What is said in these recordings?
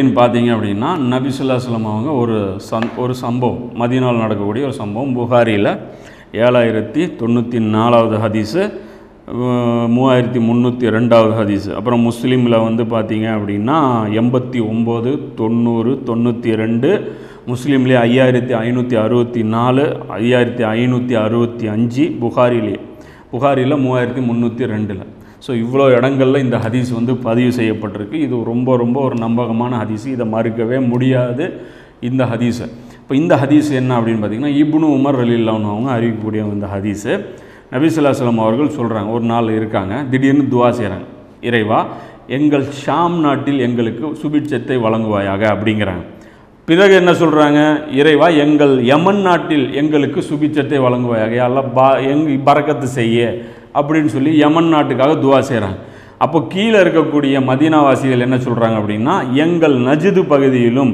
அப்படின்னு பார்த்தீங்க அப்படின்னா நபி ஸல்லல்லாஹு அவங்க ஒரு சந் ஒரு சம்பவம் மதியநாள் நடக்கக்கூடிய ஒரு சம்பவம். புகாரியில் ஏழாயிரத்தி தொண்ணூற்றி நாலாவது ஹதீஸு மூவாயிரத்தி முந்நூற்றி ரெண்டாவது ஹதீஸ். அப்புறம் முஸ்லீமில் வந்து பார்த்தீங்க அப்படின்னா எண்பத்தி ஒம்பது தொண்ணூறு தொண்ணூற்றி ரெண்டு முஸ்லீம்லேயே ஐயாயிரத்தி ஐநூற்றி அறுபத்தி நாலு ஐயாயிரத்தி ஐநூற்றி அறுபத்தி அஞ்சு புகாரிலே புகாரியில் மூவாயிரத்தி முந்நூற்றி ரெண்டில். ஸோ இவ்வளோ இடங்களில் இந்த ஹதீஸ் வந்து பதிவு செய்யப்பட்டிருக்கு. இது ரொம்ப ரொம்ப ஒரு நம்பகமான ஹதீஸ். இதை மறுக்கவே முடியாது இந்த ஹதீஸை. இப்போ இந்த ஹதீஸ் என்ன அப்படின்னு பார்த்தீங்கன்னா இப்னு உமர் அலில்லான்னு அவங்க அறிவிக்கக்கூடிய இந்த ஹதீஸு. நபிசுல்லாஸ்லம் அவர்கள் சொல்கிறாங்க ஒரு நாள் இருக்காங்க திடீர்னு துவா செய்கிறாங்க இறைவா எங்கள் ஷாம் நாட்டில் எங்களுக்கு சுபிட்சத்தை வழங்குவாயாக அப்படிங்கிறாங்க. பிறகு என்ன சொல்கிறாங்க இறைவா எங்கள் யமன் நாட்டில் எங்களுக்கு சுபிச்சத்தை வழங்குவாயாக. எல்லாம் பா எங் பறக்கத்து செய்ய. அப்படின்னு சொல்லி யமன் நாட்டுக்காக துவா செய்கிறாங்க அப்போ கீழே இருக்கக்கூடிய மதீனாவாசிகள் என்ன சொல்கிறாங்க அப்படின்னா எங்கள் நஜிது பகுதியிலும்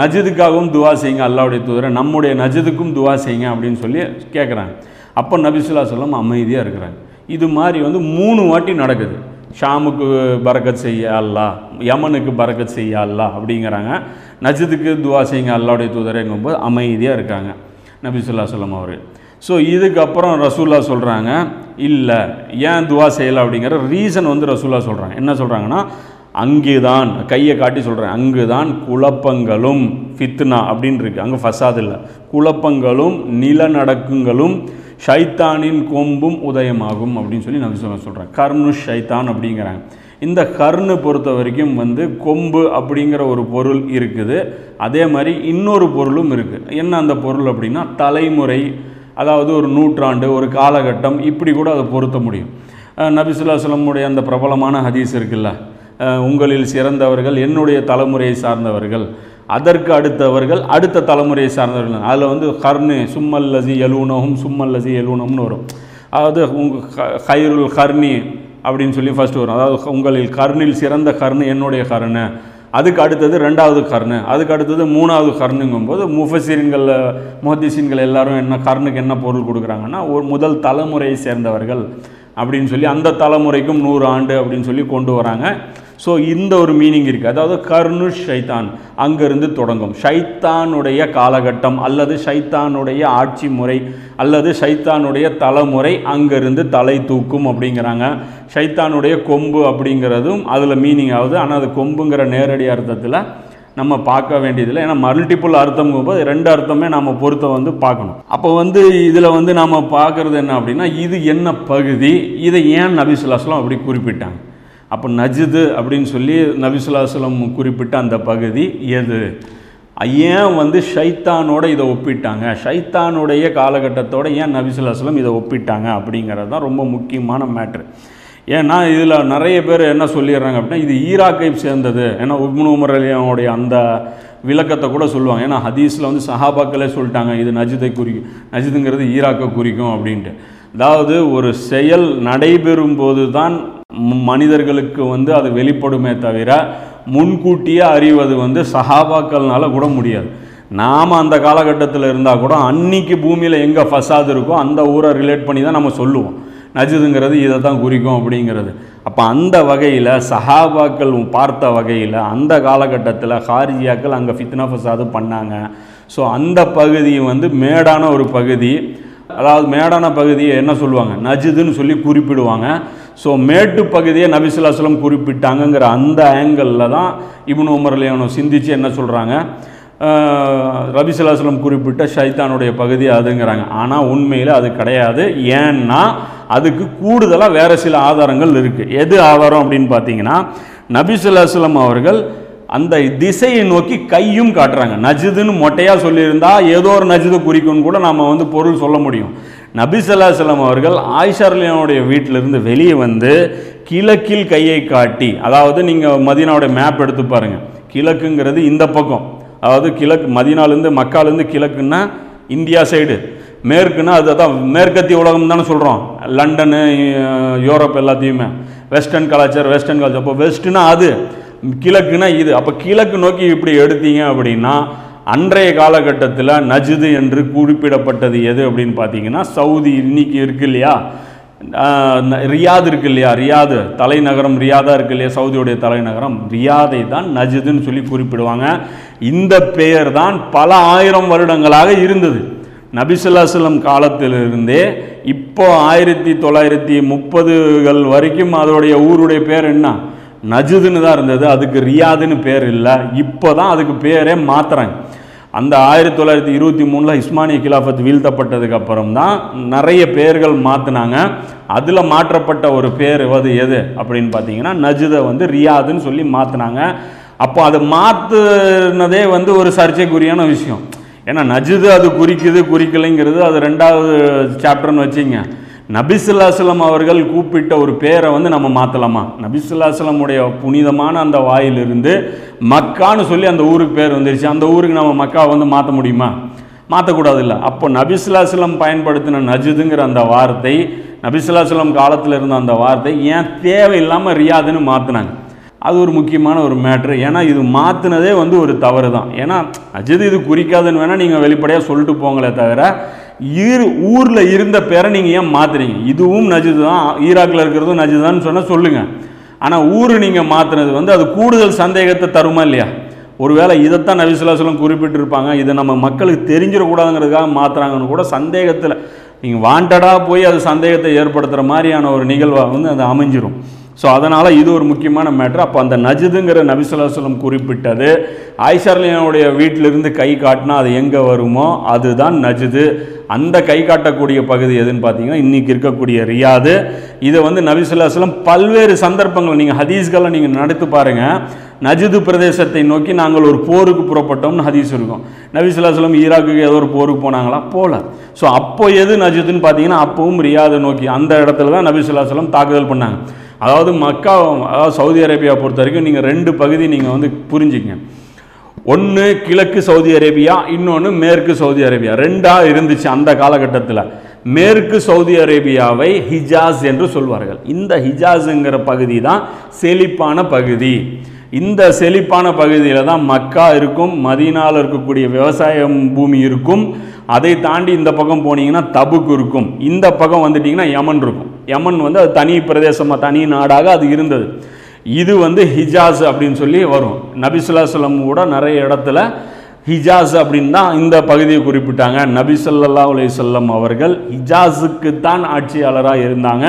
நஜிதுக்காகவும் துவா செய்யுங்க அல்லாவுடைய தூதரை நம்முடைய நஜிதுக்கும் துவா செய்யுங்க அப்படின்னு சொல்லி கேட்குறாங்க அப்போ நபிசுல்லா சொல்லம் அமைதியாக இருக்கிறாங்க. இது மாதிரி வந்து மூணு வாட்டி நடக்குது. ஷாமுக்கு பரக்கத் செய்ய அல்லா யமனுக்கு பறக்கத் செய்ய அல்லா அப்படிங்கிறாங்க. நஜிதுக்கு துவா செய்யுங்க அல்லாவுடைய தூதரைங்கும்போது அமைதியாக இருக்காங்க. நபிசுல்லா சொல்லம் அவர் ஸோ இதுக்கப்புறம் ரசூல்லா சொல்கிறாங்க இல்லை ஏன் துவா செய்யலை? அப்படிங்கிற ரீசன் வந்து ரசூல்லா சொல்கிறாங்க என்ன சொல்கிறாங்கன்னா அங்கே தான் கையை காட்டி சொல்கிறேன் அங்கு தான் குழப்பங்களும் ஃபித்னா அப்படின்னு இருக்குது அங்கே ஃபசாத் இல்லை. குழப்பங்களும் நிலநடக்கங்களும் ஷைத்தானின் கொம்பும் உதயமாகும் அப்படின்னு சொல்லி நபி சொல்ல சொல்கிறேன் கர்ணு ஷைத்தான் அப்படிங்கிறாங்க. இந்த கர்ணு பொறுத்த வரைக்கும் வந்து கொம்பு அப்படிங்கிற ஒரு பொருள் இருக்குது. அதே மாதிரி இன்னொரு பொருளும் இருக்குது என்ன அந்த பொருள் அப்படின்னா தலைமுறை அதாவது ஒரு நூற்றாண்டு ஒரு காலகட்டம் இப்படி கூட அதை பொருத்த முடியும். நபிசுல்லா சொல்லமுடைய அந்த பிரபலமான ஹதீஸ் இருக்குல்ல? உங்களில் சிறந்தவர்கள் என்னுடைய தலைமுறையை சார்ந்தவர்கள் அதற்கு அடுத்தவர்கள் அடுத்த தலைமுறையை சார்ந்தவர்கள். அதில் வந்து கர்னு சும்மல்லசி எலூனகும் சும்மல்லசி எலூனம்னு வரும். அதாவது உங்க க- ஹைருல் ஹர்னி அப்படின்னு சொல்லி ஃபஸ்ட்டு வரும். அதாவது உங்களில் கர்ணில் சிறந்த கர்ணு என்னுடைய கர்னு. அதுக்கு அடுத்தது ரெண்டாவது கர்ணு அதுக்கு அடுத்தது மூணாவது கர்ணுங்கும்போது முஃபசின்கள் முஹதிசீன்கள் எல்லாரும் என்ன கர்னுக்கு என்ன பொருள் கொடுக்குறாங்கன்னா ஒரு முதல் தலைமுறையை சேர்ந்தவர்கள் அப்படின்னு சொல்லி அந்த தலைமுறைக்கும் நூறு ஆண்டு அப்படின்னு சொல்லி கொண்டு வராங்க. ஸோ இந்த ஒரு மீனிங் இருக்குது அதாவது கர்ணு ஷைத்தான் அங்கேருந்து தொடங்கும். ஷைத்தானுடைய காலகட்டம் அல்லது ஷைத்தானுடைய ஆட்சி முறை அல்லது ஷைத்தானுடைய தலைமுறை அங்கிருந்து தலை தூக்கும் அப்படிங்கிறாங்க. ஷைத்தானுடைய கொம்பு அப்படிங்கிறதும் அதில் மீனிங் ஆகுது. ஆனால் அது கொம்புங்கிற நேரடி அர்த்தத்தில் நம்ம பார்க்க வேண்டியதில்லை. ஏன்னா மல்டிபிள் அர்த்தம் போது ரெண்டு அர்த்தமே நம்ம பொறுத்த வந்து பார்க்கணும். அப்போ வந்து இதில் வந்து நம்ம பார்க்குறது என்ன அப்படின்னா இது என்ன பகுதி? இதை ஏன் நபிசுல்லாஸ்லாம் அப்படி குறிப்பிட்டாங்க? அப்போ நஜிது அப்படின்னு சொல்லி நபிசுல்லாசலம் குறிப்பிட்ட அந்த பகுதி எது? ஏன் வந்து ஷைத்தானோட இதை ஒப்பிட்டாங்க? ஷைத்தானுடைய காலகட்டத்தோட ஏன் நபிசுல்லாசலம் இதை ஒப்பிட்டாங்க அப்படிங்கிறது தான் ரொம்ப முக்கியமான மேட்ரு ஏன்னா இதில் நிறைய பேர் என்ன சொல்லிடுறாங்க அப்படின்னா இது ஈராக்கை சேர்ந்தது. ஏன்னா உப்னு உமர் அந்த விளக்கத்தை கூட சொல்லுவாங்க. ஏன்னா ஹதீஸில் வந்து சஹாபாக்களே சொல்லிட்டாங்க இது நஜிதை குறிக்கும் நஜிதுங்கிறது ஈராக்கை குறிக்கும் அப்படின்ட்டு. அதாவது ஒரு செயல் நடைபெறும் போது தான் மனிதர்களுக்கு வந்து அது வெளிப்படுமே தவிர முன்கூட்டியே அறிவது வந்து சஹாபாக்கள்னால கூட முடியாது. நாம் அந்த காலகட்டத்தில் இருந்தால் கூட அன்னைக்கு பூமியில் எங்கே ஃபசாது இருக்கோ அந்த ஊரை ரிலேட் பண்ணி தான் நம்ம சொல்லுவோம். நஜதுங்கிறது இதை தான் குறிக்கும் அப்படிங்கிறது. அப்போ அந்த வகையில் சஹாபாக்கள் பார்த்த வகையில் அந்த காலகட்டத்தில் ஹாரிஜியாக்கள் அங்கே ஃபித்னா ஃபசாது பண்ணாங்க. ஸோ அந்த பகுதி வந்து மேடான ஒரு பகுதி. அதாவது மேடான பகுதியை என்ன சொல்லுவாங்க? நஜதுன்னு சொல்லி குறிப்பிடுவாங்க. ஸோ மேட்டு பகுதியை நபிசுல்லாஸ்லம் குறிப்பிட்டாங்கங்கிற அந்த ஆங்கிளில் தான் இப்னு உமர் சிந்திச்சு என்ன சொல்கிறாங்க ரபிசுல்லாஸ்லம் குறிப்பிட்ட ஷைத்தானுடைய பகுதி அதுங்கிறாங்க. ஆனால் உண்மையில் அது கிடையாது. ஏன்னா அதுக்கு கூடுதலாக வேறு சில ஆதாரங்கள் இருக்குது எது ஆதாரம் அப்படின்னு பார்த்தீங்கன்னா நபிசுல்லாஸ்லம் அவர்கள் அந்த திசையை நோக்கி கையும் காட்டுறாங்க. நஜிதுன்னு மொட்டையாக சொல்லியிருந்தா ஏதோ ஒரு நஜிதை குறிக்கும்னு கூட நம்ம வந்து பொருள் சொல்ல முடியும். நபிசல்லாஸ்லம் அவர்கள் ஆயிஷார்லியானுடைய வீட்டிலிருந்து வெளியே வந்து கிழக்கில் கையை காட்டி அதாவது நீங்கள் மதீனாவுடைய மேப் எடுத்து பாருங்கள் கிழக்குங்கிறது இந்த பக்கம். அதாவது கிழக்கு மதினாலேருந்து மக்காலேருந்து கிழக்குன்னா இந்தியா சைடு மேற்குன்னா அதுதான் மேற்கத்திய உலகம் தானே சொல்கிறோம் லண்டனு யூரோப் எல்லாத்தையுமே. வெஸ்டர்ன் கலாச்சாரம் வெஸ்டர்ன் கலாச்சாரம் அப்போ வெஸ்ட்டுனா அது கிழக்குனா இது. அப்போ கிழக்கு நோக்கி இப்படி எடுத்தீங்க அப்படின்னா அன்றைய காலகட்டத்தில் நஜுது என்று குறிப்பிடப்பட்டது எது அப்படின்னு பார்த்தீங்கன்னா சவுதி இன்னைக்கு இருக்கு இல்லையா? ரியாத் இருக்கு இல்லையா? ரியாது தலைநகரம் ரியாதா இருக்கு இல்லையா? சவுதியுடைய தலைநகரம். ரியாதை தான் நஜிதுன்னு சொல்லி குறிப்பிடுவாங்க. இந்த பெயர் தான் பல ஆயிரம் வருடங்களாக இருந்தது. நபிசுல்லாசலம் காலத்திலிருந்தே இப்போ ஆயிரத்தி தொள்ளாயிரத்தி முப்பதுகள் வரைக்கும் அதோடைய ஊருடைய பேர் என்ன? நஜுதுன்னு தான் இருந்தது. அதுக்கு ரியாதுன்னு பேர் இல்லை. இப்போ தான் அதுக்கு பேரே மாத்துறாங்க. அந்த ஆயிரத்தி தொள்ளாயிரத்தி இருபத்தி மூணில் இஸ்மானிய கிலாஃபத் வீழ்த்தப்பட்டதுக்கப்புறம் தான் நிறைய பேர்கள் மாற்றினாங்க அதில் மாற்றப்பட்ட ஒரு பேர் அது எது அப்படின்னு பார்த்தீங்கன்னா நஜுதை வந்து ரியாதுன்னு சொல்லி மாற்றினாங்க அப்போ அதை மாற்றுனதே வந்து ஒரு சர்ச்சைக்குரியான விஷயம். ஏன்னா நஜுது அது குறிக்குது குறிக்கலைங்கிறது அது ரெண்டாவது சாப்டர்னு வச்சிங்க. நபிசுல்லாஸ்லம் அவர்கள் கூப்பிட்ட ஒரு பேரை வந்து நம்ம மாற்றலாமா நபிசுல்லாஸ்லமுடைய புனிதமான அந்த வாயிலிருந்து மக்கான்னு சொல்லி அந்த ஊருக்கு பேர் வந்துருச்சு. அந்த ஊருக்கு நம்ம மக்காவை வந்து மாற்ற முடியுமா? மாற்றக்கூடாது இல்லை அப்போ நபிசுல்லாஸ்லம் பயன்படுத்தின நஜுதுங்கிற அந்த வார்த்தை நபிசுல்லாஸ்லம் காலத்தில் இருந்த அந்த வார்த்தை ஏன் தேவையில்லாமல் ரியாதுன்னு மாற்றினாங்க அது ஒரு முக்கியமான ஒரு மேட்ரு. ஏன்னா இது மாற்றினதே வந்து ஒரு தவறு தான் ஏன்னா அஜித் இது குறிக்காதுன்னு வேணால் நீங்கள் வெளிப்படையாக சொல்லிட்டு போங்களே தவிர ஈர் ஊரில் இருந்த பேரை நீங்கள் ஏன் மாற்றுறீங்க இதுவும் நஜிது தான் ஈராக்கில் இருக்கிறதும் நஜிது தான் சொன்னால் சொல்லுங்கள் ஆனால் ஊர் நீங்கள் மாற்றினது வந்து அது கூடுதல் சந்தேகத்தை தருமா இல்லையா? ஒருவேளை இதைத்தான் நபிசுல்லாஸ்லம் குறிப்பிட்டிருப்பாங்க இதை நம்ம மக்களுக்கு தெரிஞ்சிடக்கூடாதுங்கிறதுக்காக மாற்றுறாங்கன்னு கூட சந்தேகத்தில். நீங்கள் வாண்டடாக போய் அது சந்தேகத்தை ஏற்படுத்துகிற மாதிரியான ஒரு நிகழ்வாக வந்து அது அமைஞ்சிரும். ஸோ அதனால் இது ஒரு முக்கியமான மேட்ரு அப்போ அந்த நஜிதுங்கிற நபிசுல்லாசலம் குறிப்பிட்டது ஆயிஷர்லியனுடைய வீட்டிலிருந்து கை காட்டினா அது எங்கே வருமோ அதுதான் நஜிது. அந்த கை காட்டக்கூடிய பகுதி எதுன்னு பார்த்தீங்கன்னா இன்றைக்கி இருக்கக்கூடிய ரியாது. இதை வந்து நபிசுல்லாசலம் பல்வேறு சந்தர்ப்பங்கள் நீங்கள் ஹதீஸ்களை நீங்கள் நடத்து பாருங்கள் நஜிது பிரதேசத்தை நோக்கி நாங்கள் ஒரு போருக்கு புறப்பட்டோம்னு ஹதீஸ் இருக்கும். நபிசுல்லாஸ்லம் ஈராக்குக்கு ஏதோ ஒரு போருக்கு போனாங்களா? போகல ஸோ அப்போ எது நஜிதுன்னு பார்த்தீங்கன்னா அப்பவும் ரியாதை நோக்கி அந்த இடத்துல தான் நபிசுல்லாஸ்லம் தாக்குதல் பண்ணாங்க. அதாவது மக்கா அதாவது சவுதி அரேபியா பொறுத்த வரைக்கும் நீங்கள் ரெண்டு பகுதி நீங்கள் வந்து புரிஞ்சிக்கங்க ஒன்று கிழக்கு சவுதி அரேபியா இன்னொன்று மேற்கு சவுதி அரேபியா. ரெண்டாக இருந்துச்சு அந்த காலகட்டத்தில். மேற்கு சவுதி அரேபியாவை ஹிஜாஸ் என்று சொல்வார்கள். இந்த ஹிஜாஸுங்கிற பகுதி தான் செழிப்பான பகுதி. இந்த செழிப்பான பகுதியில் தான் மக்கா இருக்கும் மதீனாவில் இருக்கக்கூடிய விவசாயம் பூமி இருக்கும். அதை தாண்டி இந்த பக்கம் போனீங்கன்னா தபுக்கு இருக்கும். இந்த பக்கம் வந்துட்டிங்கன்னா யமன் இருக்கும். யமன் வந்து அது தனி பிரதேசமாக தனி நாடாக அது இருந்தது. இது வந்து ஹிஜாஸ் அப்படின்னு சொல்லி வரும். நபிசுல்லாஸ்லம் கூட நிறைய இடத்துல ஹிஜாஸ் அப்படின்னு தான் இந்த பகுதியை குறிப்பிட்டாங்க. நபி ஸல்லல்லாஹு அலைஹி அவர்கள் ஹிஜாஸுக்கு தான் ஆட்சியாளராக இருந்தாங்க.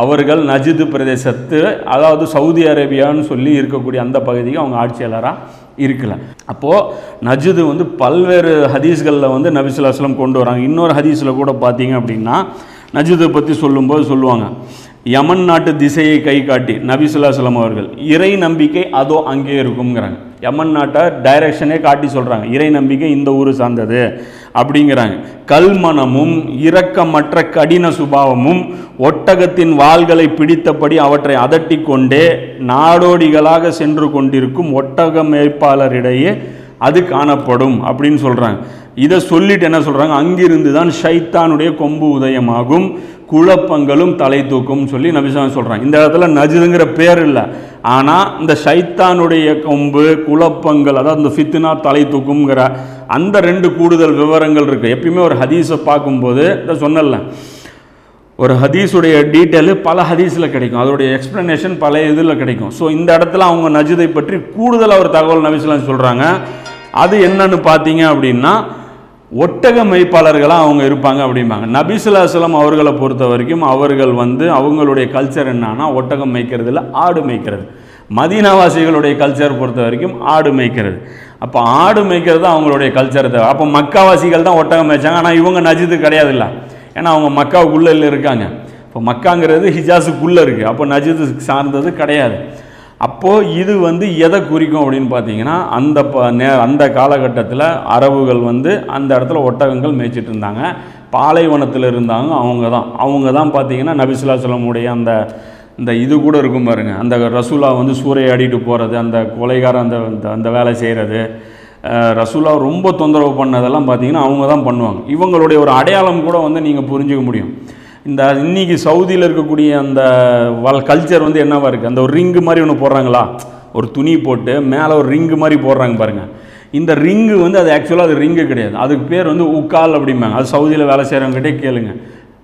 அவர்கள் நஜிது பிரதேசத்து அதாவது சவுதி அரேபியான்னு சொல்லி இருக்கக்கூடிய அந்த பகுதிக்கு அவங்க ஆட்சியாளராக இருக்கல. அப்போது நஜிது வந்து பல்வேறு ஹதீஸ்களில் வந்து நபிசுல்லாஸ்லம் கொண்டு வராங்க. இன்னொரு ஹதீஸில் கூட பார்த்தீங்க அப்படின்னா நஜிதை பற்றி சொல்லும்போது சொல்லுவாங்க யமன் நாட்டு திசையை கை காட்டி நபிசுல்லாசலம் அவர்கள் இறை நம்பிக்கை அதோ அங்கே இருக்குங்கிறாங்க யமன் நாட்டை டைரக்ஷனே காட்டி சொல்கிறாங்க இறை நம்பிக்கை இந்த ஊர் சார்ந்தது அப்படிங்கிறாங்க. கல்மனமும் இரக்கமற்ற கடின சுபாவமும் ஒட்டகத்தின் வாள்களை பிடித்தபடி அவற்றை அதட்டி கொண்டே நாடோடிகளாக சென்று கொண்டிருக்கும் ஒட்டக மேய்ப்பாளரிடையே அது காணப்படும் அப்படின்னு சொல்கிறாங்க இதை சொல்லிட்டு என்ன சொல்கிறாங்க அங்கிருந்து தான் ஷைத்தானுடைய கொம்பு உதயமாகும் குழப்பங்களும் தலை தூக்கும் சொல்லி நபிசாமி சொல்கிறாங்க இந்த இடத்துல நஜுதுங்கிற பேர் இல்லை. ஆனால் இந்த ஷைத்தானுடைய கொம்பு குழப்பங்கள் அதாவது இந்த ஃபித்னா தலை தூக்குங்கிற அந்த ரெண்டு கூடுதல் விவரங்கள் இருக்குது எப்பயுமே ஒரு ஹதீஸை பார்க்கும்போது இதை சொன்னல ஒரு ஹதீஸுடைய டீட்டெயிலு பல ஹதீஸில் கிடைக்கும். அதோடைய எக்ஸ்ப்ளனேஷன் பல இதில் கிடைக்கும். ஸோ இந்த இடத்துல அவங்க நஜிதை பற்றி கூடுதலாக ஒரு தகவல் நபிஸ்லாம் சொல்கிறாங்க அது என்னன்னு பார்த்தீங்க அப்படின்னா ஒட்டக மெய்ப்பாளர்களாக அவங்க இருப்பாங்க அப்படிம்பாங்க. நபிசுல்லாஸ்லம் அவர்களை பொறுத்த வரைக்கும் அவர்கள் வந்து அவங்களுடைய கல்ச்சர் என்னன்னா ஒட்டகம் மேய்க்கிறது இல்லை ஆடு மேய்க்கிறது. மதீனாவாசிகளுடைய கல்ச்சர் பொறுத்த வரைக்கும் ஆடு மேய்க்கிறது. அப்போ ஆடு மேய்க்கிறது தான் அவங்களுடைய கல்ச்சர் தேவை அப்போ மக்காவாசிகள் தான் ஒட்டகம் மேய்ச்சாங்க. ஆனால் இவங்க நஜித்து கிடையாது இல்லை ஏன்னா அவங்க மக்காவுக்குள்ளே இருக்காங்க. இப்போ மக்காங்கிறது ஹிஜாஸுக்குள்ளே இருக்குது அப்போ நஜித்து சார்ந்தது கிடையாது. அப்போது இது வந்து எதை குறிக்கும் அப்படின்னு பார்த்தீங்கன்னா அந்த ப நே அந்த காலகட்டத்தில் அரபுகள் வந்து அந்த இடத்துல ஒட்டகங்கள் மேய்ச்சிட்டு இருந்தாங்க. பாலைவனத்தில் இருந்தாங்க அவங்க தான். அவங்க தான் பார்த்தீங்கன்னா நபிசுல்லா சொல்லமுடைய அந்த இந்த இது கூட இருக்கும் பாருங்க. அந்த ரசூலா வந்து சூறையாடிட்டு போகிறது அந்த கொலைகாரம் அந்த அந்த- அந்த வேலை செய்கிறது ரசூலா ரொம்ப தொந்தரவு பண்ணதெல்லாம் பார்த்தீங்கன்னா அவங்க தான் பண்ணுவாங்க. இவங்களுடைய ஒரு அடையாளம் கூட வந்து நீங்கள் புரிஞ்சுக்க முடியும். இந்த இன்னைக்கு சவுதியில் இருக்கக்கூடிய அந்த வல் கல்ச்சர் வந்து என்னவாக இருக்குது அந்த ஒரு ரிங்கு மாதிரி ஒன்று போடுறாங்களா? ஒரு துணி போட்டு மேலே ஒரு ரிங்கு மாதிரி போடுறாங்க பாருங்கள் இந்த ரிங்கு வந்து அது ஆக்சுவலாக அது ரிங்கு கிடையாது. அதுக்கு பேர் வந்து உக்கால் அப்படிம்பாங்க. அது சவுதியில் வேலை செய்கிறவங்ககிட்டே கேளுங்க.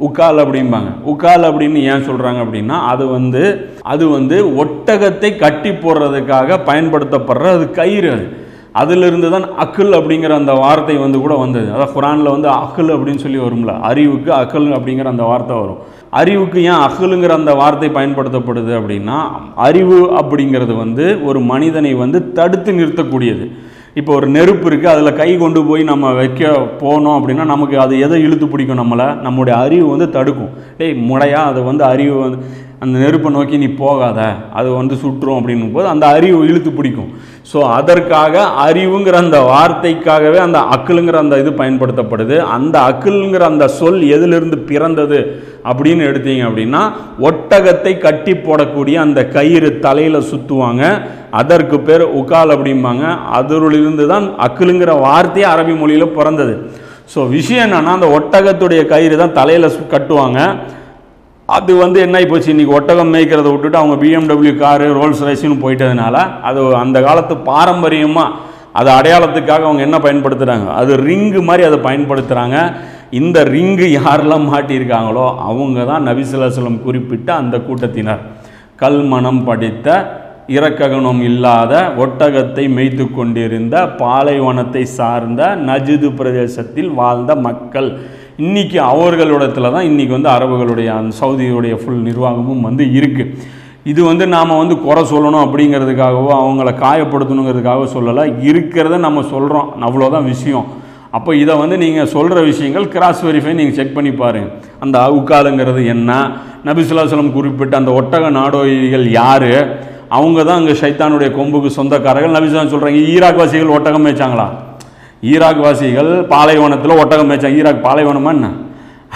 உக்கால் அப்படிம்பாங்க. உக்கால் அப்படின்னு ஏன் சொல்கிறாங்க அப்படின்னா அது வந்து அது வந்து ஒட்டகத்தை கட்டி போடுறதுக்காக பயன்படுத்தப்படுற அது கயிறு அது. அதிலிருந்து தான் அக்குல் அப்படிங்கிற அந்த வார்த்தை வந்து கூட வந்தது. அதாவது குரானில் வந்து அக்குல் அப்படின்னு சொல்லி வரும்ல. அறிவுக்கு அக்கல் அப்படிங்கிற அந்த வார்த்தை வரும். அறிவுக்கு ஏன் அகலுங்கிற அந்த வார்த்தை பயன்படுத்தப்படுது அப்படின்னா அறிவு அப்படிங்கிறது வந்து ஒரு மனிதனை வந்து தடுத்து நிறுத்தக்கூடியது. இப்போ ஒரு நெருப்பு இருக்குது அதில் கை கொண்டு போய் நம்ம வைக்க போனோம் அப்படின்னா நமக்கு அது எதை இழுத்து பிடிக்கும் நம்மளை? நம்முடைய அறிவு வந்து தடுக்கும். டேய் முடையா அது வந்து அறிவு வந்து அந்த நெருப்பை நோக்கி நீ போகாத. அது வந்து சுற்றும் அப்படின்னும் போது அந்த அறிவு இழுத்து பிடிக்கும். ஸோ அதற்காக அறிவுங்கிற அந்த வார்த்தைக்காகவே அந்த அக்கிலுங்கிற அந்த இது பயன்படுத்தப்படுது. அந்த அக்கிலுங்கிற அந்த சொல் எதிலிருந்து பிறந்தது அப்படின்னு எடுத்தீங்க அப்படின்னா ஒட்டகத்தை கட்டி போடக்கூடிய அந்த கயிறு தலையில் சுற்றுவாங்க அதற்கு பேர் உக்கால் அப்படிம்பாங்க. அதிலிருந்து தான் அக்கிலுங்கிற வார்த்தையே அரபி மொழியில் பிறந்தது. ஸோ விஷயம் என்னென்னா அந்த ஒட்டகத்துடைய கயிறு தான் தலையில் கட்டுவாங்க. அது வந்து என்ன போச்சு? இன்றைக்கி ஒட்டகம் மேய்க்கிறத விட்டுட்டு அவங்க பிஎம்டபிள்யூ காரு ரோல்ஸ் ரைஸ்னு போயிட்டதுனால அது அந்த காலத்து பாரம்பரியமாக அது அடையாளத்துக்காக அவங்க என்ன பயன்படுத்துகிறாங்க அது ரிங்கு மாதிரி அதை பயன்படுத்துகிறாங்க இந்த ரிங்கு யாரெல்லாம் மாட்டியிருக்காங்களோ அவங்க தான் நபிசுல்லாசலம் குறிப்பிட்ட அந்த கூட்டத்தினர். கல்மணம் படித்த இரக்ககுணம் இல்லாத ஒட்டகத்தை மேய்த்து கொண்டிருந்த பாலைவனத்தை சார்ந்த நஜிது பிரதேசத்தில் வாழ்ந்த மக்கள். இன்றைக்கி அவர்களிடத்தில் தான் இன்னைக்கு வந்து அரபுகளுடைய அந்த சவுதியுடைய ஃபுல் நிர்வாகமும் வந்து இருக்குது இது வந்து நாம் வந்து குறை சொல்லணும் அப்படிங்கிறதுக்காகவோ அவங்கள காயப்படுத்தணுங்கிறதுக்காகவோ சொல்லலை. இருக்கிறத நம்ம சொல்கிறோம் அவ்வளோதான் விஷயம். அப்போ இதை வந்து நீங்கள் சொல்கிற விஷயங்கள் கிராஸ் வெரிஃபை நீங்கள் செக் பண்ணி பாருங்கள் அந்த அவுக்காலுங்கிறது என்ன? நபிசுல்லாசலம் குறிப்பிட்ட அந்த ஒட்டக நாடோயிகள் யார்? அவங்க தான் அங்கே சைத்தானுடைய கொம்புக்கு சொந்தக்காரர்கள். நபிசுலாம் சொல்கிறாங்க ஈராக் வாசிகள் ஒட்டகம் வச்சாங்களா ஈராக் வாசிகள் பாலைவனத்தில் ஒட்டகம் மேய்ச்சாங்க. ஈராக் பாலைவனமா என்ன?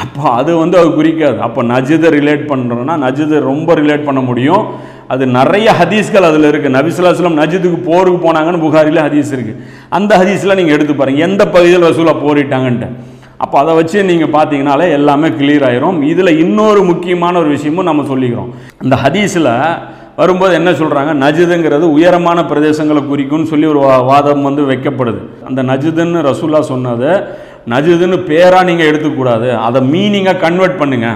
அப்போ அது வந்து அது குறிக்காது. அப்போ நஜிதை ரிலேட் பண்ணுறோன்னா நஜிதை ரொம்ப ரிலேட் பண்ண முடியும். அது நிறைய ஹதீஸ்கள் அதில் இருக்குது நபிசுல்லாஸ்லம் நஜிதுக்கு போருக்கு போனாங்கன்னு புகாரில் ஹதீஸ் இருக்குது அந்த ஹதீஸ்லாம் நீங்கள் எடுத்து பாருங்கள் எந்த பகுதியில் ரசூலாக போரிட்டாங்கன்ட்டு. அப்போ அதை வச்சு நீங்கள் பார்த்தீங்கனாலே எல்லாமே கிளியர் ஆயிரும். இதில் இன்னொரு முக்கியமான ஒரு விஷயமும் நம்ம சொல்லிக்கிறோம். அந்த ஹதீஸில் வரும்போது என்ன சொல்கிறாங்க நஜிதுங்கிறது உயரமான பிரதேசங்களை குறிக்கும்னு சொல்லி ஒரு வா- வாதம் வந்து வைக்கப்படுது. அந்த நஜிதுன்னு ரசூல்லா சொன்னது நஜிதுன்னு பேராக நீங்கள் எடுத்துக்கூடாது. அதை மீனிங்காக கன்வெர்ட் பண்ணுங்க.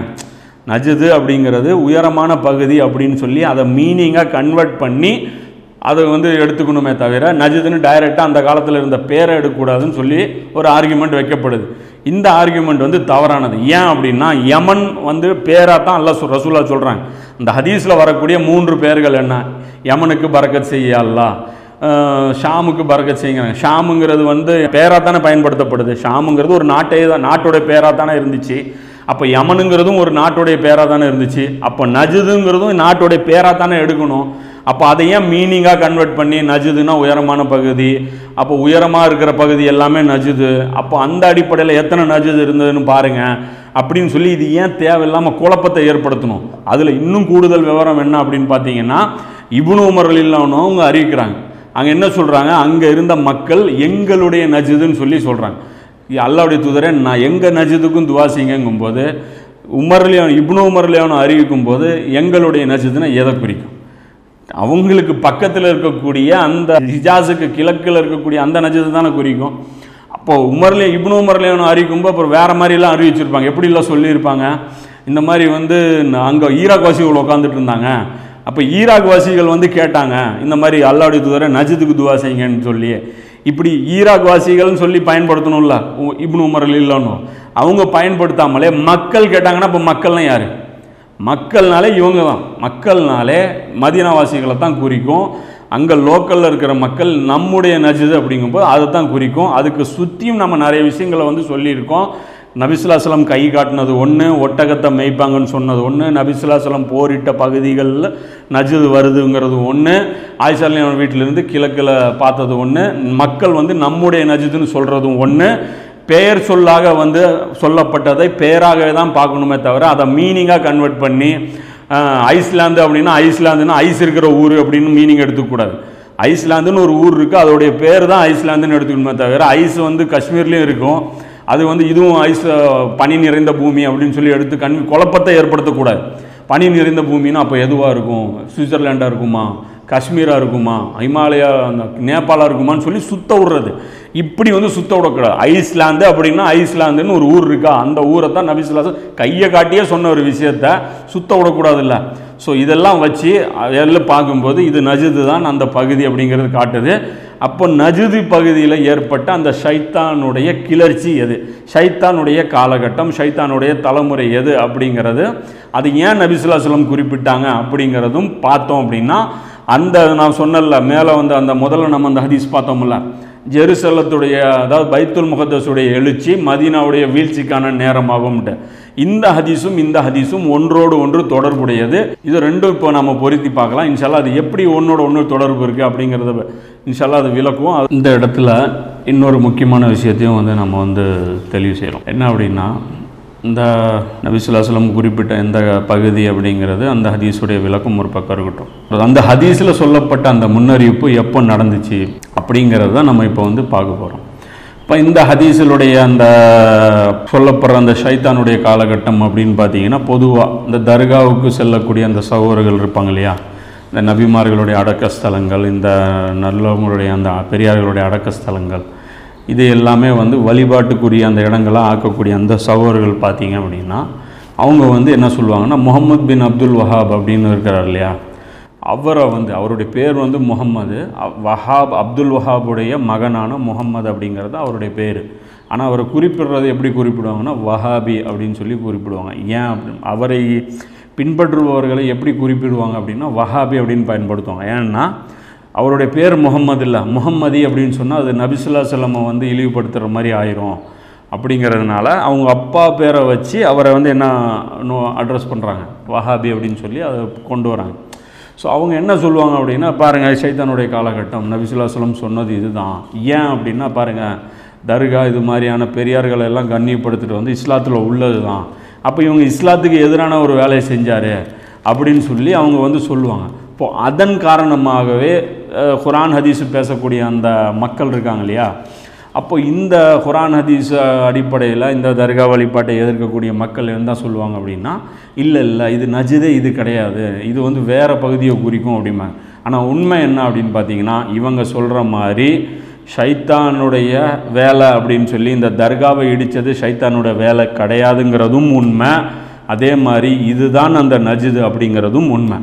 நஜிது அப்படிங்கிறது உயரமான பகுதி அப்படின்னு சொல்லி அதை மீனிங்காக கன்வெர்ட் பண்ணி அதை வந்து எடுத்துக்கணுமே தவிர நஜிதுன்னு டைரெக்டாக அந்த காலத்தில் இருந்த பேரை எடுக்கக்கூடாதுன்னு சொல்லி ஒரு ஆர்குமெண்ட் வைக்கப்படுது. இந்த ஆர்குமெண்ட் வந்து தவறானது. ஏன் அப்படின்னா யமன் வந்து பேராக தான் அல்ல ரசூலா சொல்கிறாங்க இந்த ஹதீஸில் வரக்கூடிய மூன்று பேர்கள் என்ன? யமனுக்கு பரக்கத் செய்ய ஷாமுக்கு பறக்கத் செய்யுங்கிறாங்க ஷாமுங்கிறது வந்து பேராக தானே பயன்படுத்தப்படுது. ஷாமுங்கிறது ஒரு நாட்டே தான் நாட்டுடைய பேராக தானே இருந்துச்சு. அப்போ யமனுங்கிறதும் ஒரு நாட்டுடைய பேராக தானே இருந்துச்சு. அப்போ நஜுதுங்கிறதும் நாட்டுடைய பேராக தானே எடுக்கணும். அப்போ அதை ஏன் மீனிங்காக கன்வெர்ட் பண்ணி நஜுதுன்னா உயரமான பகுதி? அப்போ உயரமாக இருக்கிற பகுதி எல்லாமே நஜுது. அப்போ அந்த அடிப்படையில் எத்தனை நஜுது இருந்ததுன்னு பாருங்கள் அப்படின்னு சொல்லி இது ஏன் தேவையில்லாமல் குழப்பத்தை ஏற்படுத்தணும்? அதில் இன்னும் கூடுதல் விவரம் என்ன அப்படின்னு பார்த்தீங்கன்னா இப்னு உமர்கள் இல்லைன்னு அவங்க அறிவிக்கிறாங்க. அங்கே என்ன சொல்கிறாங்க அங்கே இருந்த மக்கள் எங்களுடைய நஜுதுன்னு சொல்லி சொல்கிறாங்க அல்லாவுடைய தூதரே நான் எங்கள் நஜிதுக்கும் துவாசிங்கும் போது உமர்லியான் இப்னு உமர்லியானும் அறிவிக்கும் போது எங்களுடைய நஜிதுன்னா எதை குறிக்கும்? அவங்களுக்கு பக்கத்தில் இருக்கக்கூடிய அந்த ஹிஜாஸுக்கு கிழக்கில் இருக்கக்கூடிய அந்த நஜது தானே குறிக்கும்? அப்போ உமர்லே இப்னு உமர்லேன்னு அறிவிக்கும்போது அப்புறம் வேறு மாதிரிலாம் அறிவிச்சிருப்பாங்க. எப்படிலாம் சொல்லியிருப்பாங்க? இந்த மாதிரி வந்து அங்கே ஈராக் வாசிகள் உட்காந்துட்டு இருந்தாங்க. அப்போ ஈராக் வாசிகள் வந்து கேட்டாங்க இந்த மாதிரி அல்லாவுடைய தூதரை நஜித்துக்கு துவா செய்யுங்கன்னு சொல்லி. இப்படி ஈராக் வாசிகள்னு சொல்லி பயன்படுத்தணும்ல? உ- இப்னு உமரில் இல்லைன்னு. அவங்க பயன்படுத்தாமலே மக்கள் கேட்டாங்கன்னா இப்போ மக்கள்லாம் யார்? மக்கள்னாலே இவங்க தான். மக்கள்னாலே மதீனாவாசிகளை தான் குறிக்கும். அங்கே லோக்கலில் இருக்கிற மக்கள் நம்முடைய நஜிது அப்படிங்கும்போது அதை தான் குறிக்கும். அதுக்கு சுற்றியும் நம்ம நிறைய விஷயங்களை வந்து சொல்லியிருக்கோம். நபிசுலாசலம் கை காட்டினது ஒன்று ஒட்டகத்தை மேய்ப்பாங்கன்னு சொன்னது ஒன்று நபிசுலாசலம் போரிட்ட பகுதிகளில் நஜது வருதுங்கிறது ஒன்று ஆயிஷாலியன் வீட்டிலிருந்து கிழக்கில் பார்த்தது ஒன்று மக்கள் வந்து நம்முடைய நஜிதுன்னு சொல்கிறதும் ஒன்று பெயர் சொல்லாக வந்து சொல்லப்பட்டதை பெயராகவே தான் பார்க்கணுமே தவிர அதை மீனிங்காக கன்வெர்ட் பண்ணி ஐஸ்லாந்து அப்படின்னா ஐஸ்லாந்துன்னா ஐஸ் இருக்கிற ஊர் அப்படின்னு மீனிங் எடுத்துக்கூடாது ஐஸ்லாந்துன்னு ஒரு ஊர் இருக்குது அதோடைய பேர் தான் ஐஸ்லாந்துன்னு எடுத்துக்கணுமே தவிர ஐஸ் வந்து காஷ்மீர்லேயும் இருக்கும். அது வந்து இதுவும் ஐஸ் பனி நிறைந்த பூமி அப்படின்னு சொல்லி எடுத்து கண் குழப்பத்தை ஏற்படுத்தக்கூடாது. பனி நிறைந்த பூமின்னா அப்போ எதுவாக இருக்கும்? சுவிட்சர்லாண்டாக இருக்குமா? காஷ்மீராக இருக்குமா? ஹிமாலயா அந்த நேபாளம் இருக்குமான்னு சொல்லி சுத்த விடுறது. இப்படி வந்து சுத்த விடக்கூடாது. ஐஸ்லாந்து அப்படின்னா ஐஸ்லாந்துன்னு ஒரு ஊர் இருக்கா? அந்த ஊரை தான் நபிசுல்லாசன் கையை காட்டியே சொன்ன ஒரு விஷயத்த சுத்த விடக்கூடாதுல்ல. ஸோ இதெல்லாம் வச்சு எல்லாம் பார்க்கும்போது இது நஜிது தான் அந்த பகுதி அப்படிங்கிறது காட்டுது. அப்போ நஜுது பகுதியில் ஏற்பட்ட அந்த ஷைத்தானுடைய கிளர்ச்சி எது? ஷைத்தானுடைய காலகட்டம் ஷைத்தானுடைய தலைமுறை எது அப்படிங்கிறது அது ஏன் நபிசுல்லாஸ்லம் குறிப்பிட்டாங்க அப்படிங்கிறதும் பார்த்தோம் அப்படின்னா அந்த நான் சொன்னல மேலே வந்து அந்த முதல்ல நம்ம அந்த ஹதீஸ் பார்த்தோம்ல ஜெருசலத்துடைய அதாவது பைத்துல் முகத்தஸுடைய எழுச்சி மதீனாவுடைய வீழ்ச்சிக்கான நேரமாகும்ட்டு. இந்த ஹதீஸும் இந்த ஹதீஸும் ஒன்றோடு ஒன்று தொடர்புடையது. இது ரெண்டும் இப்போ நம்ம பொருத்தி பார்க்கலாம். இன்ஷால்லா அது எப்படி ஒன்றோட ஒன்று தொடர்பு இருக்குது அப்படிங்கிறத இன்ஷால்லா அது விளக்கும் இந்த இடத்துல இன்னொரு முக்கியமான விஷயத்தையும் வந்து நம்ம வந்து தெளிவு செய்கிறோம் என்ன அப்படின்னா இந்த நபிசுல்லாஸ்லம் குறிப்பிட்ட எந்த பகுதி அப்படிங்கிறது அந்த ஹதீஸுடைய விளக்கம் ஒரு பக்கம் இருக்கட்டும். அந்த ஹதீஸில் சொல்லப்பட்ட அந்த முன்னறிவிப்பு எப்போ நடந்துச்சு அப்படிங்கிறது தான் நம்ம இப்போ வந்து பார்க்க போகிறோம் இப்போ இந்த ஹதீஸிலுடைய அந்த சொல்லப்படுற அந்த ஷைத்தானுடைய காலகட்டம் அப்படின்னு பார்த்தீங்கன்னா பொதுவாக இந்த தர்காவுக்கு செல்லக்கூடிய அந்த சகோதரர்கள் இருப்பாங்க இல்லையா? இந்த நபிமார்களுடைய அடக்க ஸ்தலங்கள் இந்த நல்லவங்களுடைய அந்த பெரியார்களுடைய அடக்க ஸ்தலங்கள் இது எல்லாமே வந்து வழிபாட்டுக்குரிய அந்த இடங்களாக ஆக்கக்கூடிய அந்த சகோதரர்கள் பார்த்தீங்க அப்படின்னா அவங்க வந்து என்ன சொல்லுவாங்கன்னா முகமது பின் அப்துல் வஹாப் அப்படின்னு இருக்கிறார் இல்லையா? அவரை வந்து அவருடைய பேர் வந்து முகம்மது வஹாப் அப்துல் வஹாபுடைய மகனான முகம்மது அப்படிங்கிறது அவருடைய பேர். ஆனால் அவரை குறிப்பிடுறது எப்படி குறிப்பிடுவாங்கன்னா வஹாபி அப்படின்னு சொல்லி குறிப்பிடுவாங்க. ஏன் அப்படி? அவரை பின்பற்றுபவர்களை எப்படி குறிப்பிடுவாங்க அப்படின்னா வஹாபி அப்படின்னு பயன்படுத்துவாங்க. ஏன்னா அவருடைய பேர் முகம்மது இல்லை. முகம்மதி அப்படின்னு சொன்னால் அது நபிசுல்லா செல்லம்மை வந்து இழிவுபடுத்துகிற மாதிரி ஆயிரும் அப்படிங்கிறதுனால அவங்க அப்பா பேரை வச்சு அவரை வந்து என்ன அட்ரஸ் பண்ணுறாங்க வஹாபி அப்படின்னு சொல்லி அதை கொண்டு வராங்க. ஸோ அவங்க என்ன சொல்லுவாங்க அப்படின்னா பாருங்கள் சைத்தானுடைய காலகட்டம் நபிசுல்லாசலம் சொன்னது இதுதான். ஏன் அப்படின்னா பாருங்கள் தர்கா இது மாதிரியான பெரியார்களை எல்லாம் கண்ணியப்படுத்திட்டு வந்து இஸ்லாத்தில் உள்ளது தான் அப்போ இவங்க இஸ்லாத்துக்கு எதிரான ஒரு வேலையை செஞ்சார் அப்படின்னு சொல்லி அவங்க வந்து சொல்லுவாங்க. இப்போது அதன் காரணமாகவே குரான் ஹதீஸு பேசக்கூடிய அந்த மக்கள் இருக்காங்க இல்லையா? அப்போ இந்த குரான் ஹதீஸ் அடிப்படையில் இந்த தர்கா வழிபாட்டை எதிர்க்கக்கூடிய மக்கள் என்ன சொல்லுவாங்க அப்படின்னா இல்லை இல்லை இது நஜிதே இது கிடையாது. இது வந்து வேறு பகுதியை குறிக்கும் அப்படிம்பாங்க. ஆனால் உண்மை என்ன அப்படின்னு பார்த்தீங்கன்னா இவங்க சொல்கிற மாதிரி ஷைத்தானுடைய வேலை அப்படின்னு சொல்லி இந்த தர்காவை இடித்தது ஷைத்தானுடைய வேலை கிடையாதுங்கிறதும் உண்மை. அதே மாதிரி இதுதான் அந்த நஜிது அப்படிங்கிறதும் உண்மை.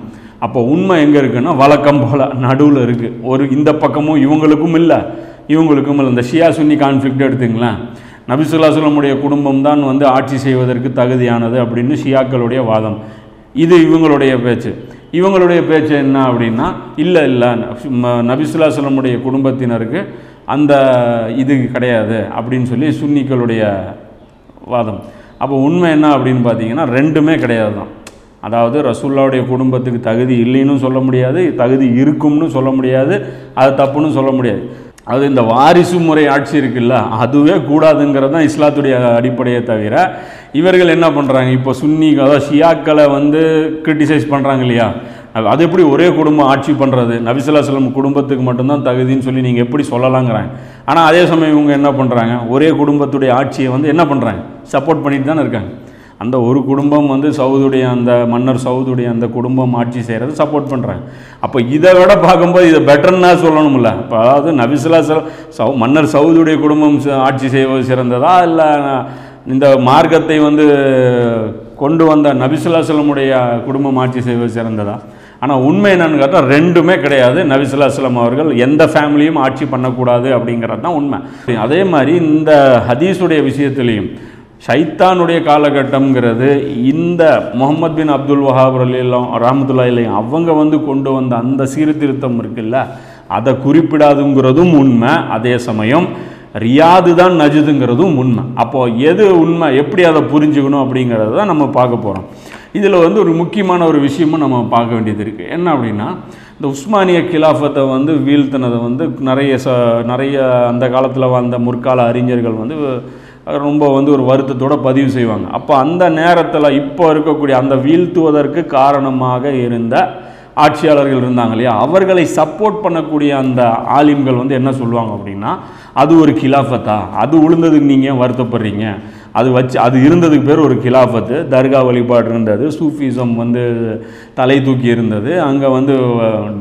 அப்போ உண்மை எங்கே இருக்குன்னா வழக்கம் போல் நடுவில் இருக்குது ஒரு இந்த பக்கமும் இவங்களுக்கும் இல்லை இவங்களுக்கும் இல்லை. இந்த ஷியா சுன்னி கான்ஃப்ளிக்ட் எடுத்துங்களேன். நபிசுல்லா சொல்லமுடைய குடும்பம் தான் வந்து ஆட்சி செய்வதற்கு தகுதியானது அப்படின்னு ஷியாக்களுடைய வாதம். இது இவங்களுடைய பேச்சு. இவங்களுடைய பேச்சு என்ன அப்படின்னா இல்லை இல்லை நபிசுல்லா சொல்லமுடைய குடும்பத்தினருக்கு அந்த இது கிடையாது அப்படின்னு சொல்லி சுன்னிகளுடைய வாதம். அப்போ உண்மை என்ன அப்படின்னு பார்த்தீங்கன்னா ரெண்டுமே கிடையாது தான் அதாவது ரசூல்லாவுடைய குடும்பத்துக்கு தகுதி இல்லைன்னு சொல்ல முடியாது தகுதி இருக்கும்னு சொல்ல முடியாது அது தப்புன்னு சொல்ல முடியாது. அது இந்த வாரிசு முறை ஆட்சி இருக்குல்ல அதுவே கூடாதுங்கிறது தான் இஸ்லாத்துடைய அடிப்படையை தவிர இவர்கள் என்ன பண்ணுறாங்க இப்போ சுன்னி அதாவது ஷியாக்களை வந்து கிரிட்டிசைஸ் பண்ணுறாங்க இல்லையா? அது- எப்படி ஒரே குடும்பம் ஆட்சி பண்ணுறது நபிசுல்லாஸ்லம் குடும்பத்துக்கு மட்டும்தான் தகுதின்னு சொல்லி நீங்கள் எப்படி சொல்லலாங்கிறாங்க. ஆனால் அதே சமயம் இவங்க என்ன பண்ணுறாங்க ஒரே குடும்பத்துடைய ஆட்சியை வந்து என்ன பண்ணுறாங்க சப்போர்ட் பண்ணிட்டு தானே இருக்காங்க. அந்த ஒரு குடும்பம் வந்து சவுதுடைய அந்த மன்னர் சவுதுடைய அந்த குடும்பம் ஆட்சி செய்கிறது சப்போர்ட் பண்ணுறாங்க அப்போ இதை விட பார்க்கும்போது இதை பெட்டர்னா சொல்லணும்ல. இப்போ அதாவது நபிசுல்லா சவு மன்னர் சவுதுடைய குடும்பம் ஆட்சி செய்வது சிறந்ததா? இல்லை இந்த மார்க்கத்தை வந்து கொண்டு வந்த நபிசுல்லா குடும்பம் ஆட்சி செய்வது சிறந்ததா? ஆனால் உண்மை என்னன்னு கேட்டால் ரெண்டுமே கிடையாது. நபிசுல்லா அவர்கள் எந்த ஃபேமிலியும் ஆட்சி பண்ணக்கூடாது அப்படிங்கிறது தான் உண்மை. அதே மாதிரி இந்த ஹதீஸுடைய விஷயத்துலேயும் ஷைத்தானுடைய காலகட்டம்ங்கிறது இந்த முகமது பின் அப்துல் வஹாப் அலிலாம் ரஹமத்துல்லா இல்லையும் அவங்க வந்து கொண்டு வந்த அந்த சீர்திருத்தம் இருக்குல்ல அதை குறிப்பிடாதுங்கிறதும் உண்மை. அதே சமயம் ரியாது தான் நஜுதுங்கிறதும் உண்மை. அப்போது எது உண்மை எப்படி அதை புரிஞ்சுக்கணும் அப்படிங்கிறத தான் நம்ம பார்க்க போகிறோம் இதில் வந்து ஒரு முக்கியமான ஒரு விஷயமும் நம்ம பார்க்க வேண்டியது இருக்குது என்ன அப்படின்னா இந்த உஸ்மானிய கிலாஃபத்தை வந்து வீழ்த்தினதை வந்து நிறைய ச நிறைய அந்த காலத்தில் வாழ்ந்த முற்கால அறிஞர்கள் வந்து ரொம்ப வந்து ஒரு வருத்தத்தோட பதிவு செய்வாங்க. அப்போ அந்த நேரத்தில் இப்போ இருக்கக்கூடிய அந்த வீழ்த்துவதற்கு காரணமாக இருந்த ஆட்சியாளர்கள் இருந்தாங்க இல்லையா? அவர்களை சப்போர்ட் பண்ணக்கூடிய அந்த ஆலிம்கள் வந்து என்ன சொல்லுவாங்க அப்படின்னா அது ஒரு கிலாஃபத்தா? அது உளுந்ததுக்கு நீங்கள் வருத்தப்படுறீங்க? அது வச்சு அது இருந்ததுக்கு பேர் ஒரு கிலாஃபத்து தர்கா வழிபாடு இருந்தது. சூஃபிசம் வந்து தலை தூக்கி இருந்தது. அங்கே வந்து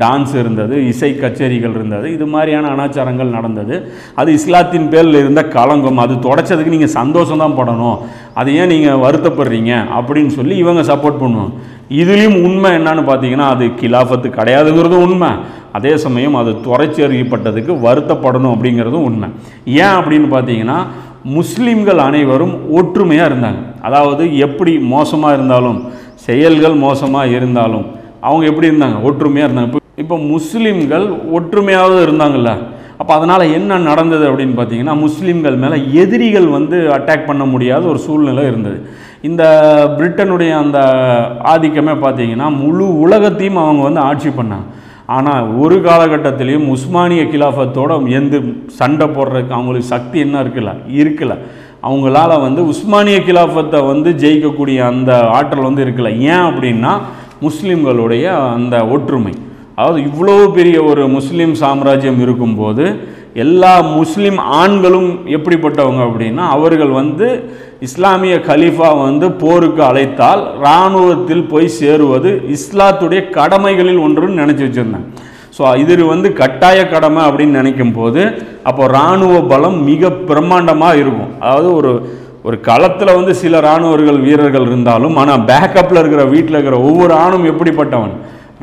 டான்ஸ் இருந்தது. இசை கச்சேரிகள் இருந்தது. இது மாதிரியான அனாச்சாரங்கள் நடந்தது. அது இஸ்லாத்தின் பேரில் இருந்த களங்கம். அது தொடச்சதுக்கு நீங்கள் சந்தோஷம் தான் படணும். அது ஏன் நீங்கள் வருத்தப்படுறீங்க? அப்படின்னு சொல்லி இவங்க சப்போர்ட் பண்ணுவோம் இதுலேயும் உண்மை என்னன்னு பார்த்தீங்கன்னா அது கிலாஃபத்து கிடையாதுங்கிறதும் உண்மை. அதே சமயம் அது துறைச்சி அறியப்பட்டதுக்கு வருத்தப்படணும் அப்படிங்கிறதும் உண்மை. ஏன் அப்படின்னு பார்த்தீங்கன்னா முஸ்லீம்கள் அனைவரும் ஒற்றுமையாக இருந்தாங்க. அதாவது எப்படி மோசமாக இருந்தாலும் செயல்கள் மோசமாக இருந்தாலும் அவங்க எப்படி இருந்தாங்க? ஒற்றுமையாக இருந்தாங்க. இப்போ இப்போ முஸ்லீம்கள் ஒற்றுமையாவது இருந்தாங்கல்ல. அப்போ அதனால் என்ன நடந்தது அப்படின்னு பார்த்தீங்கன்னா முஸ்லீம்கள் மேலே எதிரிகள் வந்து அட்டாக் பண்ண முடியாத ஒரு சூழ்நிலை இருந்தது. இந்த பிரிட்டனுடைய அந்த ஆதிக்கமே பார்த்தீங்கன்னா முழு உலகத்தையும் அவங்க வந்து ஆட்சி பண்ணாங்க. ஆனால் ஒரு காலகட்டத்திலையும் உஸ்மானிய கிலாஃபத்தோட எந்த சண்டை போடுறதுக்கு அவங்களுக்கு சக்தி என்ன இருக்குல்ல? இருக்கல அவங்களால வந்து உஸ்மானிய கிலாஃபத்தை வந்து ஜெயிக்கக்கூடிய அந்த ஆற்றல் வந்து இருக்கல ஏன் அப்படின்னா முஸ்லீம்களுடைய அந்த ஒற்றுமை. அதாவது இவ்வளோ பெரிய ஒரு முஸ்லீம் சாம்ராஜ்யம் இருக்கும்போது எல்லா முஸ்லீம் ஆண்களும் எப்படிப்பட்டவங்க அப்படின்னா அவர்கள் வந்து இஸ்லாமிய கலீஃபா வந்து போருக்கு அழைத்தால் இராணுவத்தில் போய் சேருவது இஸ்லாத்துடைய கடமைகளில் ஒன்றுன்னு நினச்சி வச்சுருந்தேன். ஸோ இது வந்து கட்டாய கடமை அப்படின்னு நினைக்கும் போது அப்போ இராணுவ பலம் மிக பிரம்மாண்டமாக இருக்கும். அதாவது ஒரு ஒரு களத்தில் வந்து சில இராணுவர்கள் வீரர்கள் இருந்தாலும் ஆனால் பேக்கப்பில் இருக்கிற வீட்டில் இருக்கிற ஒவ்வொரு ஆணும் எப்படிப்பட்டவன்?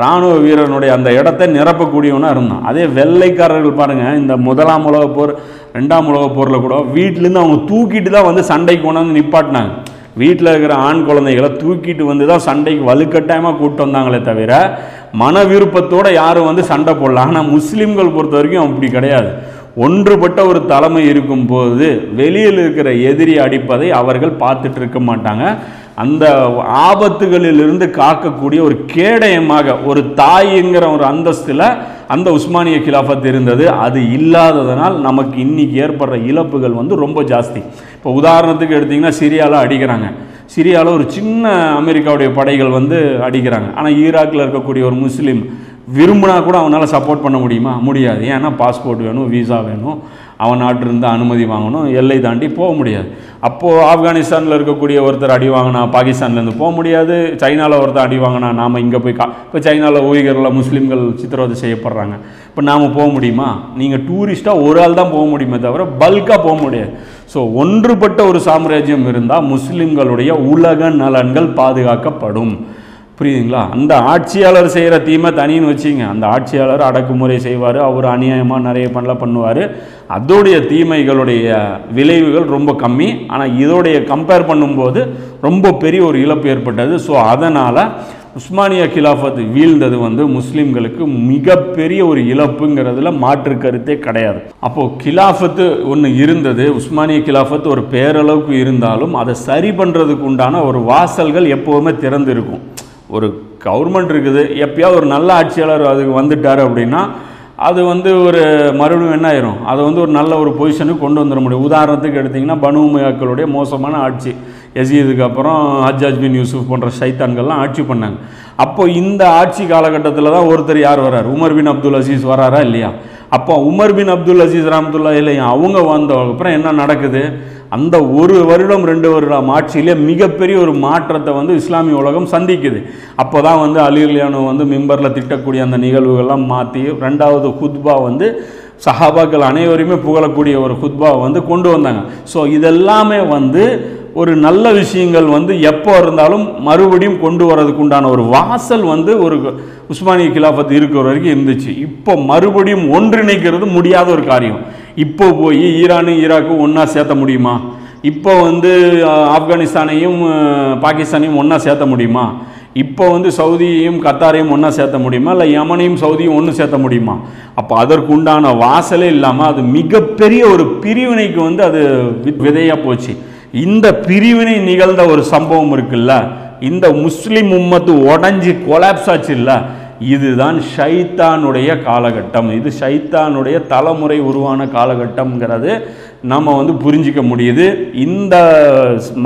இராணுவ வீரனுடைய அந்த இடத்தை நிரப்பக்கூடியவனாக இருந்தான். அதே வெள்ளைக்காரர்கள் பாருங்கள் இந்த முதலாம் உலக போர் ரெண்டாம் உலகப் போரில் கூட வீட்டிலேருந்து அவங்க தூக்கிட்டு தான் வந்து சண்டைக்கு கொண்டாந்து நிப்பாட்டினாங்க. வீட்டில் இருக்கிற ஆண் குழந்தைகளை தூக்கிட்டு வந்து தான் சண்டைக்கு வலுக்கட்டாயமாக கூப்பிட்டு வந்தாங்களே தவிர மன விருப்பத்தோடு யாரும் வந்து சண்டை போடல. ஆனால் முஸ்லீம்கள் பொறுத்த வரைக்கும் அப்படி கிடையாது. ஒன்றுபட்ட ஒரு தலைமை இருக்கும்போது வெளியில் இருக்கிற எதிரி அடிப்பதை அவர்கள் பார்த்துட்டு இருக்க மாட்டாங்க. அந்த ஆபத்துகளிலிருந்து காக்கக்கூடிய ஒரு கேடயமாக ஒரு தாய்ங்கிற ஒரு அந்தஸ்தில் அந்த உஸ்மானிய கிலாஃபத் இருந்தது. அது இல்லாததனால் நமக்கு இன்னைக்கு ஏற்படுற இழப்புகள் வந்து ரொம்ப ஜாஸ்தி. இப்போ உதாரணத்துக்கு எடுத்திங்கன்னா சிரியாவில் அடிக்கிறாங்க. சிரியாவில் ஒரு சின்ன அமெரிக்காவுடைய படைகள் வந்து அடிக்கிறாங்க. ஆனால் ஈராக்கில் இருக்கக்கூடிய ஒரு முஸ்லீம் விரும்பினா கூட அவனால் சப்போர்ட் பண்ண முடியுமா? முடியாது. ஏன்னா பாஸ்போர்ட் வேணும் வீசா வேணும். அவன் நாட்டிலிருந்து அனுமதி வாங்கணும் எல்லை தாண்டி போக முடியாது. அப்போது ஆப்கானிஸ்தானில் இருக்கக்கூடிய ஒருத்தர் அடி வாங்கினா பாகிஸ்தான்லேருந்து போக முடியாது. சைனாவில் ஒருத்தர் அடி வாங்கினா நாம் இங்கே போய் கா இப்போ சைனாவில் ஊழியர்களில் முஸ்லீம்கள் சித்திரவதை செய்யப்படுறாங்க. இப்போ நாம் போக முடியுமா? நீங்கள் டூரிஸ்ட்டாக ஒரு ஆள் தான் போக முடியுமே தவிர பல்காக போக முடியாது. ஸோ ஒன்றுபட்ட ஒரு சாம்ராஜ்யம் இருந்தால் முஸ்லீம்களுடைய உலக நலன்கள் பாதுகாக்கப்படும். புரியுதுங்களா? அந்த ஆட்சியாளர் செய்கிற தீமை தனின்னு வச்சிங்க. அந்த ஆட்சியாளர் அடக்குமுறை செய்வார் அவர் அநியாயமாக நிறைய பண்ணலாம் பண்ணுவார். அதோடைய தீமைகளுடைய விளைவுகள் ரொம்ப கம்மி. ஆனால் இதோடைய கம்பேர் பண்ணும்போது ரொம்ப பெரிய ஒரு இழப்பு ஏற்பட்டது. ஸோ அதனால் உஸ்மானிய கிலாஃபத் வீழ்ந்தது வந்து முஸ்லீம்களுக்கு மிகப்பெரிய ஒரு இழப்புங்கிறதுல மாற்று கருத்தே கிடையாது. அப்போது கிலாஃபத்து ஒன்று இருந்தது. உஸ்மானிய கிலாஃபத் ஒரு பேரளவுக்கு இருந்தாலும் அதை சரி பண்ணுறதுக்கு உண்டான ஒரு வாசல்கள் எப்போவுமே திறந்து இருக்கும் ஒரு கவர்மெண்ட் இருக்குது எப்பயாவது ஒரு நல்ல ஆட்சியாளர் அதுக்கு வந்துட்டார் அப்படின்னா அது வந்து ஒரு மறுபடியும் என்ன ஆயிரும்? அதை வந்து ஒரு நல்ல ஒரு பொசிஷனுக்கு கொண்டு வந்துட முடியும். உதாரணத்துக்கு எடுத்திங்கன்னா பனுமையாக்களுடைய மோசமான ஆட்சி. எசியதுக்கு அப்புறம் ஹஜ்ஜாஜ் பின் யூசுப் போன்ற சைத்தான்கள்லாம் ஆட்சி பண்ணாங்க. அப்போது இந்த ஆட்சி காலகட்டத்தில் தான் ஒருத்தர் யார் வரார் உமர் பின் அப்துல் அசீஸ் வராரா இல்லையா? அப்போ Umar bin Abdul Aziz Rahmatullah இல்லையா அவங்க வந்த அப்புறம் என்ன நடக்குது? அந்த ஒரு வருடம் ரெண்டு வருடம் ஆட்சியிலே மிகப்பெரிய ஒரு மாற்றத்தை வந்து இஸ்லாமிய உலகம் சந்திக்குது. அப்போ தான் வந்து அலிலியானு வந்து மிம்பரில் திட்டக்கூடிய அந்த நிகழ்வுகள்லாம் மாற்றி ரெண்டாவது குத்பா வந்து சஹாபாக்கள் அனைவரையுமே புகழக்கூடிய ஒரு குத்பாவை வந்து கொண்டு வந்தாங்க. ஸோ இதெல்லாமே வந்து ஒரு நல்ல விஷயங்கள் வந்து எப்போ இருந்தாலும் மறுபடியும் கொண்டு வரதுக்கு உண்டான ஒரு வாசல் வந்து ஒரு உஸ்மானிய கிலாஃபத் இருக்கிற வரைக்கும் இருந்துச்சு. இப்போ மறுபடியும் ஒன்றிணைக்கிறது முடியாத ஒரு காரியம். இப்போ போய் ஈரானும் ஈராக்கும் ஒன்றா சேர்த்த முடியுமா? இப்போ வந்து ஆப்கானிஸ்தானையும் பாகிஸ்தானையும் ஒன்றா சேர்த்த முடியுமா? இப்போ வந்து சவுதியையும் கத்தாரையும் ஒன்றா சேர்த்த முடியுமா? இல்லை யமனையும் சவுதியும் ஒன்று சேர்த்த முடியுமா? அப்போ அதற்கு உண்டான வாசலே இல்லாமல் அது மிகப்பெரிய ஒரு பிரிவினைக்கு வந்து அது விதையாக போச்சு. இந்த பிரிவினை நிகழ்ந்த ஒரு சம்பவம் இருக்குல்ல இந்த முஸ்லிம் உம்மத்து உடஞ்சி கொலாப்ஸ் ஆச்சு இல்லை இதுதான் ஷைத்தானுடைய காலகட்டம். இது ஷைத்தானுடைய தலைமுறை உருவான காலகட்டம்ங்கிறது நம்ம வந்து புரிஞ்சிக்க முடியுது. இந்த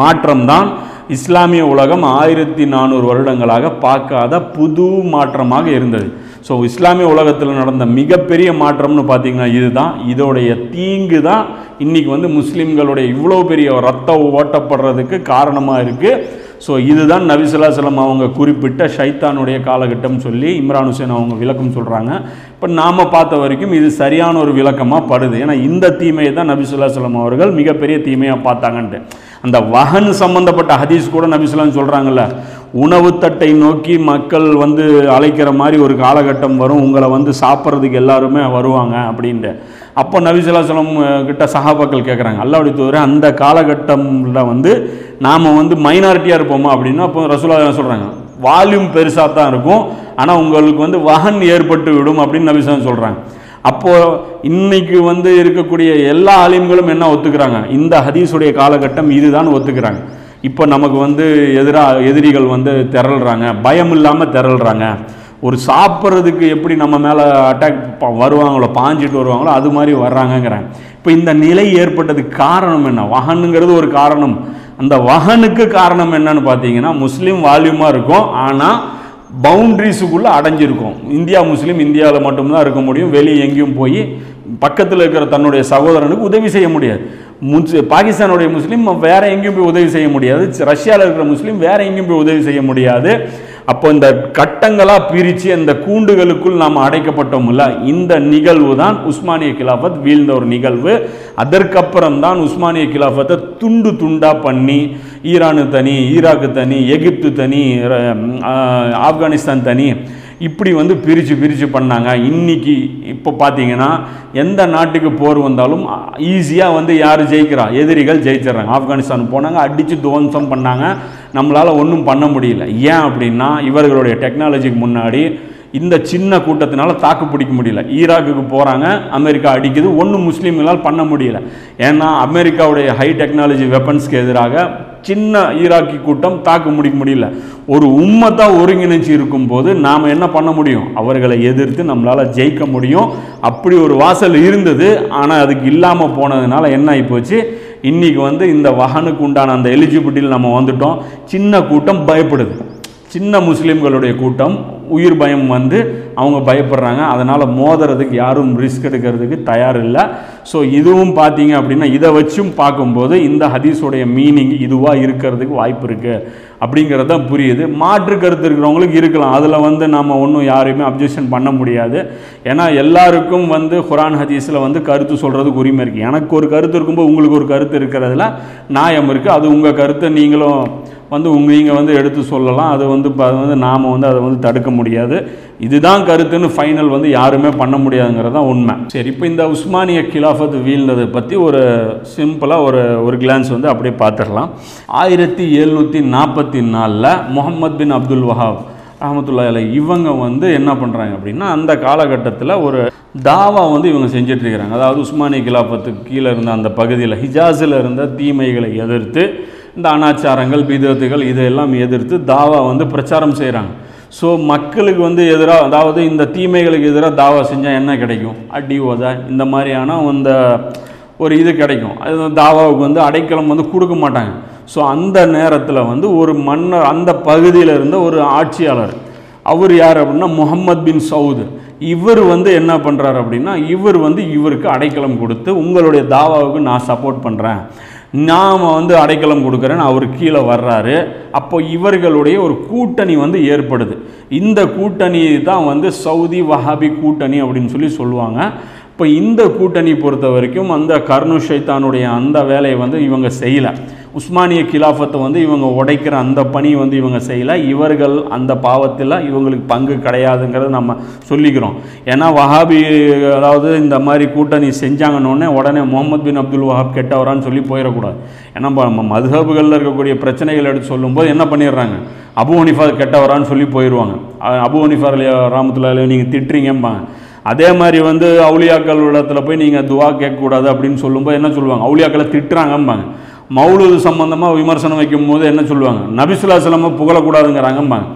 மாற்றம்தான் இஸ்லாமிய உலகம் ஆயிரத்தி நானூறு வருடங்களாக பார்க்காத புது மாற்றமாக இருந்தது. ஸோ இஸ்லாமிய உலகத்தில் நடந்த மிகப்பெரிய மாற்றம்னு பார்த்தீங்கன்னா இதுதான். இதோடைய தீங்கு தான் இன்னைக்கு வந்து முஸ்லீம்களுடைய இவ்வளோ பெரிய ரத்தம் ஓட்டப்படுறதுக்கு காரணமாக இருக்குது ஸோ இதுதான் நபிசுல்லாசலம் அவங்க குறிப்பிட்ட ஷைத்தானுடைய காலகட்டம் சொல்லி இம்ரான் ஹுசேன் அவங்க விளக்கம் சொல்கிறாங்க இப்போ நாம் பார்த்த வரைக்கும் இது சரியான ஒரு விளக்கமாக படுது. ஏன்னா இந்த தீமையை தான் நபிசுல்லாசலம் அவர்கள் மிகப்பெரிய தீமையாக பார்த்தாங்கன்ட்டு. அந்த வகன் சம்பந்தப்பட்ட ஹதீஸ் கூட நபிசுல்லாம் சொல்கிறாங்கல்ல உணவு தட்டை நோக்கி மக்கள் வந்து அழைக்கிற மாதிரி ஒரு காலகட்டம் வரும். உங்களை வந்து சாப்பிட்றதுக்கு எல்லாருமே வருவாங்க அப்படின்ட்டு. அப்போ நபிசுல்லாசலம் கிட்ட சகாபாக்கள் கேட்குறாங்க அல்லாவுடைய தூதரே அந்த காலகட்டம்ல வந்து நாம் வந்து மைனாரிட்டியாக இருப்போமா அப்படின்னா அப்போ ரசூலா சொல்கிறாங்க வால்யூம் பெருசாக தான் இருக்கும். ஆனால் உங்களுக்கு வந்து வகன் ஏற்பட்டு விடும் அப்படின்னு நபிசுல்லாம் சொல்கிறாங்க அப்போது இன்னைக்கு வந்து இருக்கக்கூடிய எல்லா ஆலிம்களும் என்ன ஒத்துக்கிறாங்க? இந்த ஹதீஸுடைய காலகட்டம் இதுதான் ஒத்துக்கிறாங்க. இப்போ நமக்கு வந்து எதிராக எதிரிகள் வந்து திரள்றாங்க. பயம் இல்லாமல் திரள்றாங்க. ஒரு சாப்பிட்றதுக்கு எப்படி நம்ம மேலே அட்டாக் வருவாங்களோ பாஞ்சிட்டு வருவாங்களோ அது மாதிரி வர்றாங்கங்கிறாங்க இப்போ இந்த நிலை ஏற்பட்டதுக்கு காரணம் என்ன? வகனுங்கிறது ஒரு காரணம். அந்த வகனுக்கு காரணம் என்னன்னு பார்த்தீங்கன்னா முஸ்லீம் வால்யூமாக இருக்கும். ஆனால் பவுண்ட்ரிஸுக்குள்ளே அடைஞ்சிருக்கும். இந்தியா முஸ்லீம் இந்தியாவில் மட்டும்தான் இருக்க முடியும். வெளியே எங்கேயும் போய் பக்கத்தில் இருக்கிற தன்னுடைய சகோதரனுக்கு உதவி செய்ய முடியாது. முஸ் பாகிஸ்தானுடைய முஸ்லீம் வேறு எங்கேயும் போய் உதவி செய்ய முடியாது. ரஷ்யாவில் இருக்கிற முஸ்லீம் வேறு எங்கேயும் போய் உதவி செய்ய முடியாது. அப்போ இந்த கட்டங்களாக பிரித்து அந்த கூண்டுகளுக்குள் நாம் அடைக்கப்பட்டோம்ல இந்த நிகழ்வு தான் உஸ்மானிய கிலாஃபத் வீழ்ந்த ஒரு நிகழ்வு. அதற்கப்புறம் தான் உஸ்மானிய கிலாஃபத்தை துண்டு துண்டாக பண்ணி ஈரானு தனி ஈராக்கு தனி எகிப்து தனி ஆப்கானிஸ்தான் தனி இப்படி வந்து பிரித்து பிரித்து பண்ணாங்க. இன்னைக்கு இப்போ பார்த்தீங்கன்னா எந்த நாட்டுக்கு போர் வந்தாலும் ஈஸியாக வந்து யார் ஜெயிக்கிறா? எதிரிகள் ஜெயிச்சிடுறாங்க. ஆப்கானிஸ்தான் போனாங்க அடித்து துவம்சம் பண்ணாங்க. நம்மளால் ஒன்றும் பண்ண முடியல. ஏன் அப்படின்னா இவர்களுடைய டெக்னாலஜிக்கு முன்னாடி இந்த சின்ன கூட்டத்தினால தாக்கு பிடிக்க முடியல. ஈராக்குக்கு போகிறாங்க அமெரிக்கா அடிக்குது. ஒன்றும் முஸ்லீம்களால் பண்ண முடியல. ஏன்னா அமெரிக்காவுடைய ஹை டெக்னாலஜி வெப்பன்ஸ்க்கு எதிராக சின்ன ஈராக்கி கூட்டம் தாக்கு முடிக்க முடியல. ஒரு உம்மத்தான் ஒருங்கிணைச்சு இருக்கும்போது நாம் என்ன பண்ண முடியும்? அவர்களை எதிர்த்து நம்மளால் ஜெயிக்க முடியும். அப்படி ஒரு வாசல் இருந்தது. ஆனால் அதுக்கு இல்லாமல் போனதுனால என்ன ஆகிப்போச்சு இன்னைக்கு வந்து இந்த வகனுக்கு உண்டான அந்த எலிஜிபிலிட்டியில் நம்ம வந்துட்டோம். சின்ன கூட்டம் பயப்படுது. சின்ன முஸ்லீம்களுடைய கூட்டம் உயிர் பயம் வந்து அவங்க பயப்படுறாங்க. அதனால் மோதுறதுக்கு யாரும் ரிஸ்க் எடுக்கிறதுக்கு தயார் இல்லை ஸோ இதுவும் பார்த்தீங்க அப்படின்னா இதை வச்சும் பார்க்கும்போது இந்த ஹதீஸோடைய மீனிங் இதுவாக இருக்கிறதுக்கு வாய்ப்பு இருக்குது அப்படிங்கிறது தான் புரியுது. மாற்று கருத்து இருக்கிறவங்களுக்கு இருக்கலாம். அதில் வந்து நம்ம ஒன்றும் யாரையுமே அப்ஜெக்ஷன் பண்ண முடியாது. ஏன்னா எல்லாருக்கும் வந்து குரான் ஹதீஸில் வந்து கருத்து சொல்கிறதுக்கு உரிமை இருக்குது எனக்கு ஒரு கருத்து இருக்கும்போது உங்களுக்கு ஒரு கருத்து இருக்கிறதுல நியாயம் இருக்குது அது உங்கள் கருத்தை நீங்களும் வந்து உங்கள் நீங்கள் வந்து எடுத்து சொல்லலாம். அது வந்து இப்போ அது வந்து நாம் வந்து அதை வந்து தடுக்க முடியாது. இதுதான் கருத்துன்னு ஃபைனல் வந்து யாருமே பண்ண முடியாதுங்கிறது தான் உண்மை. சரி இப்போ இந்த உஸ்மானிய கிலாஃபத் வீழ்ந்ததை பற்றி ஒரு சிம்பிளாக ஒரு ஒரு கிளான்ஸ் வந்து அப்படியே பார்த்துடலாம். ஆயிரத்தி எழுநூற்றி நாற்பத்தி நாலில் முகமது பின் அப்துல் வஹாப் ரஹமத்துல்லா அலை இவங்க வந்து என்ன பண்ணுறாங்க அப்படின்னா அந்த காலகட்டத்தில் ஒரு தாவா வந்து இவங்க செஞ்சிட்ருக்கிறாங்க அதாவது உஸ்மானிய கிலாஃபத்துக்கு கீழே இருந்த அந்த பகுதியில் ஹிஜாஸில் இருந்த தீமைகளை எதிர்த்து இந்த அனாச்சாரங்கள் பீதத்துகள் இதையெல்லாம் எதிர்த்து தாவா வந்து பிரச்சாரம் செய்கிறாங்க ஸோ மக்களுக்கு வந்து எதிராக அதாவது இந்த தீமைகளுக்கு எதிராக தாவா செஞ்சால் என்ன கிடைக்கும்? அடி உத இந்த மாதிரியான அந்த ஒரு இது கிடைக்கும். அது தாவாவுக்கு வந்து அடைக்கலம் வந்து கொடுக்க மாட்டாங்க. ஸோ அந்த நேரத்தில் வந்து ஒரு மன்னர் அந்த பகுதியில் இருந்த ஒரு ஆட்சியாளர் அவர் யார் அப்படின்னா முகமது பின் சவுது. இவர் வந்து என்ன பண்ணுறாரு அப்படின்னா இவர் வந்து இவருக்கு அடைக்கலம் கொடுத்து உங்களுடைய தாவாவுக்கு நான் சப்போர்ட் பண்ணுறேன் நாம் வந்து அடைக்கலம் கொடுக்குறேன்னு அவர் கீழே வர்றாரு. அப்போ இவர்களுடைய ஒரு கூட்டணி வந்து ஏற்படுது. இந்த கூட்டணி தான் வந்து சவுதி வஹாபி கூட்டணி அப்படின்னு சொல்லி சொல்லுவாங்க. இப்போ இந்த கூட்டணி பொறுத்த வரைக்கும் அந்த கர்ணு ஷைத்தானுடைய அந்த வேலையை வந்து இவங்க செய்யலை. உஸ்மானிய கிலாஃபத்தை வந்து இவங்க உடைக்கிற அந்த பணி வந்து இவங்க செய்யலை. இவர்கள் அந்த பாவத்தில் இவங்களுக்கு பங்கு கிடையாதுங்கிறத நம்ம சொல்லிக்கிறோம். ஏன்னா வஹாபி அதாவது இந்த மாதிரி கூட்டணி செஞ்சாங்கன்னு உடனே முகமது பின் அப்துல் வஹாப் கெட்டவரான்னு சொல்லி போயிடக்கூடாது. ஏன்னா நம்ம மதுஹபுகளில் இருக்கக்கூடிய பிரச்சனைகள் எடுத்து சொல்லும்போது என்ன பண்ணிடுறாங்க? அபு ஹனிஃபா கெட்டவரான்னு சொல்லி போயிடுவாங்க. அபு ஹனிஃபா ராமத்துல நீங்கள் திட்டுறீங்கம்பாங்க. அதே மாதிரி வந்து அவுளியாக்கள் இடத்துல போய் நீங்கள் துவா கேட்கக்கூடாது அப்படின்னு சொல்லும்போது என்ன சொல்லுவாங்க? அவுளியாக்களை திட்டுறாங்கம்பாங்க. மௌலூது சம்பந்தமாக விமர்சனம் வைக்கும் போது என்ன சொல்லுவாங்க? நபிசுல்லா சிலம புகழக்கூடாதுங்கிறாங்கம்பாங்க.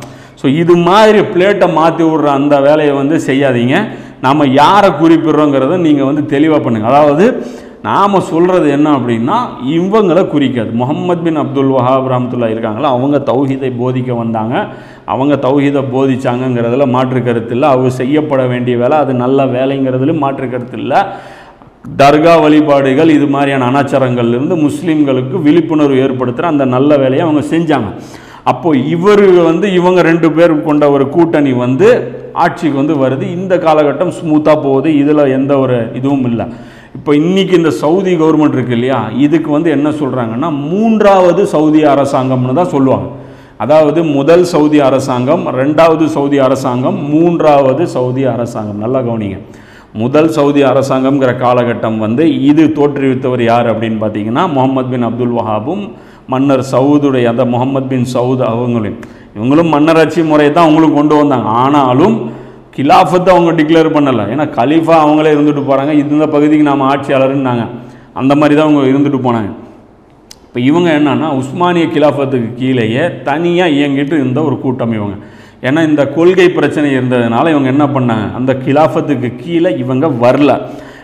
ஸோ இது மாதிரி பிளேட்டை மாற்றி விடுற அந்த வேலையை வந்து செய்யாதீங்க. நாம் யாரை குறிப்பிடுறோங்கிறத நீங்கள் வந்து தெளிவாக பண்ணுங்கள் அதாவது நாம் சொல்கிறது என்ன அப்படின்னா இவங்களை குறிக்காது. முகமது பின் அப்துல் வஹாப் ரஹமத்துல்லா இருக்காங்களா அவங்க தௌஹீதை போதிக்க வந்தாங்க. அவங்க தௌஹீதை போதிச்சாங்கங்கிறதுல மாற்று கருத்து இல்லை. அவங்க செய்யப்பட வேண்டிய வேலை அது நல்ல வேலைங்கிறதுல மாற்று கருத்து இல்லை. தர்கா வழிபாடுகள் இது மாதிரியான அனாச்சாரங்கள்ல இருந்து முஸ்லீம்களுக்கு விழிப்புணர்வு ஏற்படுத்துகிற அந்த நல்ல வேலையை அவங்க செஞ்சாங்க. அப்போ இவர் வந்து இவங்க ரெண்டு பேர் கொண்ட ஒரு கூட்டணி வந்து ஆட்சிக்கு வந்து வருது. இந்த காலகட்டம் ஸ்மூத்தாக போகுது. இதில் எந்த ஒரு இதுவும் இல்லை. இப்போ இன்னைக்கு இந்த சவுதி கவர்மெண்ட் இருக்கு இல்லையா? இதுக்கு வந்து என்ன சொல்கிறாங்கன்னா மூன்றாவது சவுதி அரசாங்கம்னு தான் சொல்லுவாங்க. அதாவது முதல் சவுதி அரசாங்கம் ரெண்டாவது சவுதி அரசாங்கம் மூன்றாவது சவுதி அரசாங்கம். நல்லா கவனிங்க. முதல் சவுதி அரசாங்கம்ங்கிற காலகட்டம் வந்து இது தோற்றுவித்தவர் யார் அப்படின்னு பார்த்தீங்கன்னா முகமது பின் அப்துல் வஹாபும் மன்னர் சவுதுடைய அந்த முகமது பின் சவுத் அவங்களையும் இவங்களும் மன்னராட்சி முறையை தான் அவங்களும் கொண்டு வந்தாங்க. ஆனாலும் கிலாஃபத்தை அவங்க டிக்ளேர் பண்ணலை. ஏன்னா கலீஃபா அவங்களே இருந்துட்டு போகிறாங்க இந்த பகுதிக்கு நாம் ஆட்சியாளர்னாங்க அந்த மாதிரி தான் அவங்க இருந்துட்டு போனாங்க. இப்போ இவங்க என்னன்னா உஸ்மானிய கிலாஃபத்துக்கு கீழேயே தனியாக இயங்கிட்டு இருந்த ஒரு கூட்டம் இவங்க. ஏன்னா இந்த கொள்கை பிரச்சனை இருந்ததுனால இவங்க என்ன பண்ணாங்க? அந்த கிலாஃபத்துக்கு கீழே இவங்க வரல.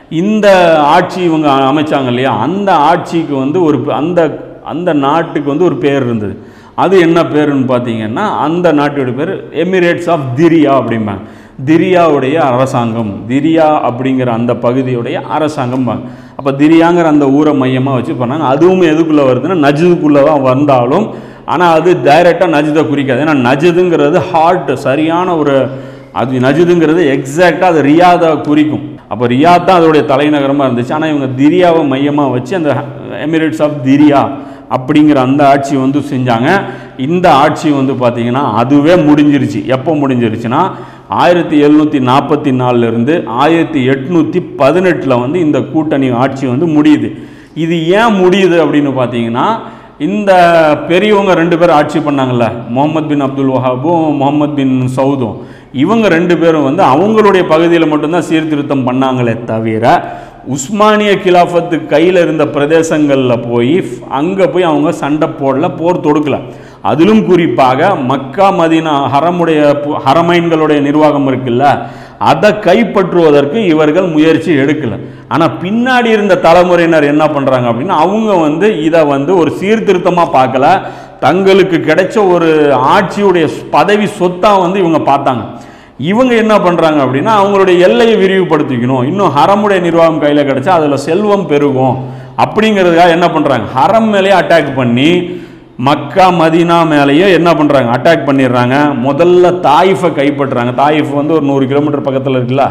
இந்த ஆட்சி இவங்க அமைச்சாங்க இல்லையா? அந்த ஆட்சிக்கு வந்து ஒரு அந்த அந்த நாட்டுக்கு வந்து ஒரு பேர் இருந்தது. அது என்ன பேருன்னு பார்த்தீங்கன்னா அந்த நாட்டோட பேர் எமிரேட்ஸ் ஆஃப் திரியா அப்படிம்பாங்க. திரியாவுடைய அரசாங்கம். திரியா அப்படிங்கிற அந்த பகுதியுடைய அரசாங்கம் அப்போ திரியாங்கிற அந்த ஊரை மையமாக வச்சு பண்ணாங்க. அதுவும் எதுக்குள்ளே வருதுன்னா நஜதுக்குள்ளே தான் வந்தாலும் ஆனால் அது டைரெக்டாக நஜிதை குறிக்காது. ஏன்னா நஜிதுங்கிறது ஹார்ட் சரியான ஒரு அது நஜிதுங்கிறது எக்ஸாக்டாக அது ரியாதை குறிக்கும். அப்போ ரியாத் தான் அதோடைய தலைநகரமாக இருந்துச்சு. ஆனால் இவங்க திரியாவை மையமாக வச்சு அந்த எமிரேட்ஸ் ஆஃப் திரியா அப்படிங்கிற அந்த ஆட்சி வந்து செஞ்சாங்க. இந்த ஆட்சி வந்து பார்த்திங்கன்னா அதுவே முடிஞ்சிருச்சு. எப்போ முடிஞ்சிருச்சுன்னா ஆயிரத்தி எழுநூற்றி நாற்பத்தி நாலுலேருந்து ஆயிரத்தி எட்நூற்றி பதினெட்டில் வந்து இந்த கூட்டணி ஆட்சி வந்து முடியுது. இது ஏன் முடியுது அப்படின்னு பார்த்தீங்கன்னா இந்த பெரியவங்க ரெண்டு பேரும் ஆட்சி பண்ணாங்கல்ல முகமது பின் அப்துல் வஹாபும் முகமது பின் சவுதும். இவங்க ரெண்டு பேரும் வந்து அவங்களுடைய பகுதியில் மட்டும்தான் சீர்திருத்தம் பண்ணாங்களே தவிர உஸ்மானிய கிலாஃபத்து கையில் இருந்த பிரதேசங்களில் போய் அங்கே போய் அவங்க சண்டை போடல போர் தொடுக்கல. அதிலும் குறிப்பாக மக்கா மதீனா ஹரமுடைய பு- ஹரமைன்களுடைய நிர்வாகம் இருக்குல்ல அதை கைப்பற்றுவதற்கு இவர்கள் முயற்சி எடுக்கல. ஆனால் பின்னாடி இருந்த தலைமுறையினர் என்ன பண்ணுறாங்க அப்படின்னா அவங்க வந்து இதை வந்து ஒரு சீர்திருத்தமாக பார்க்கல. தங்களுக்கு கிடைச்ச ஒரு ஆட்சியுடைய பதவி சொத்தாக வந்து இவங்க பார்த்தாங்க. இவங்க என்ன பண்ணுறாங்க அப்படின்னா அவங்களுடைய எல்லையை விரிவுபடுத்திக்கணும். இன்னும் ஹரமுடைய நிர்வாகம் கையில் கிடச்சா அதில் செல்வம் பெருகும். அப்படிங்கிறதுக்காக என்ன பண்ணுறாங்க ஹரம் மேலேயே அட்டாக் பண்ணி மக்கா மதீனா மேலேயே என்ன பண்ணுறாங்க அட்டாக் பண்ணிடுறாங்க. முதல்ல தாயிஃபை கைப்பற்றுறாங்க. தாயிஃப் வந்து ஒரு நூறு கிலோமீட்டர் பக்கத்தில் இருக்குல்ல?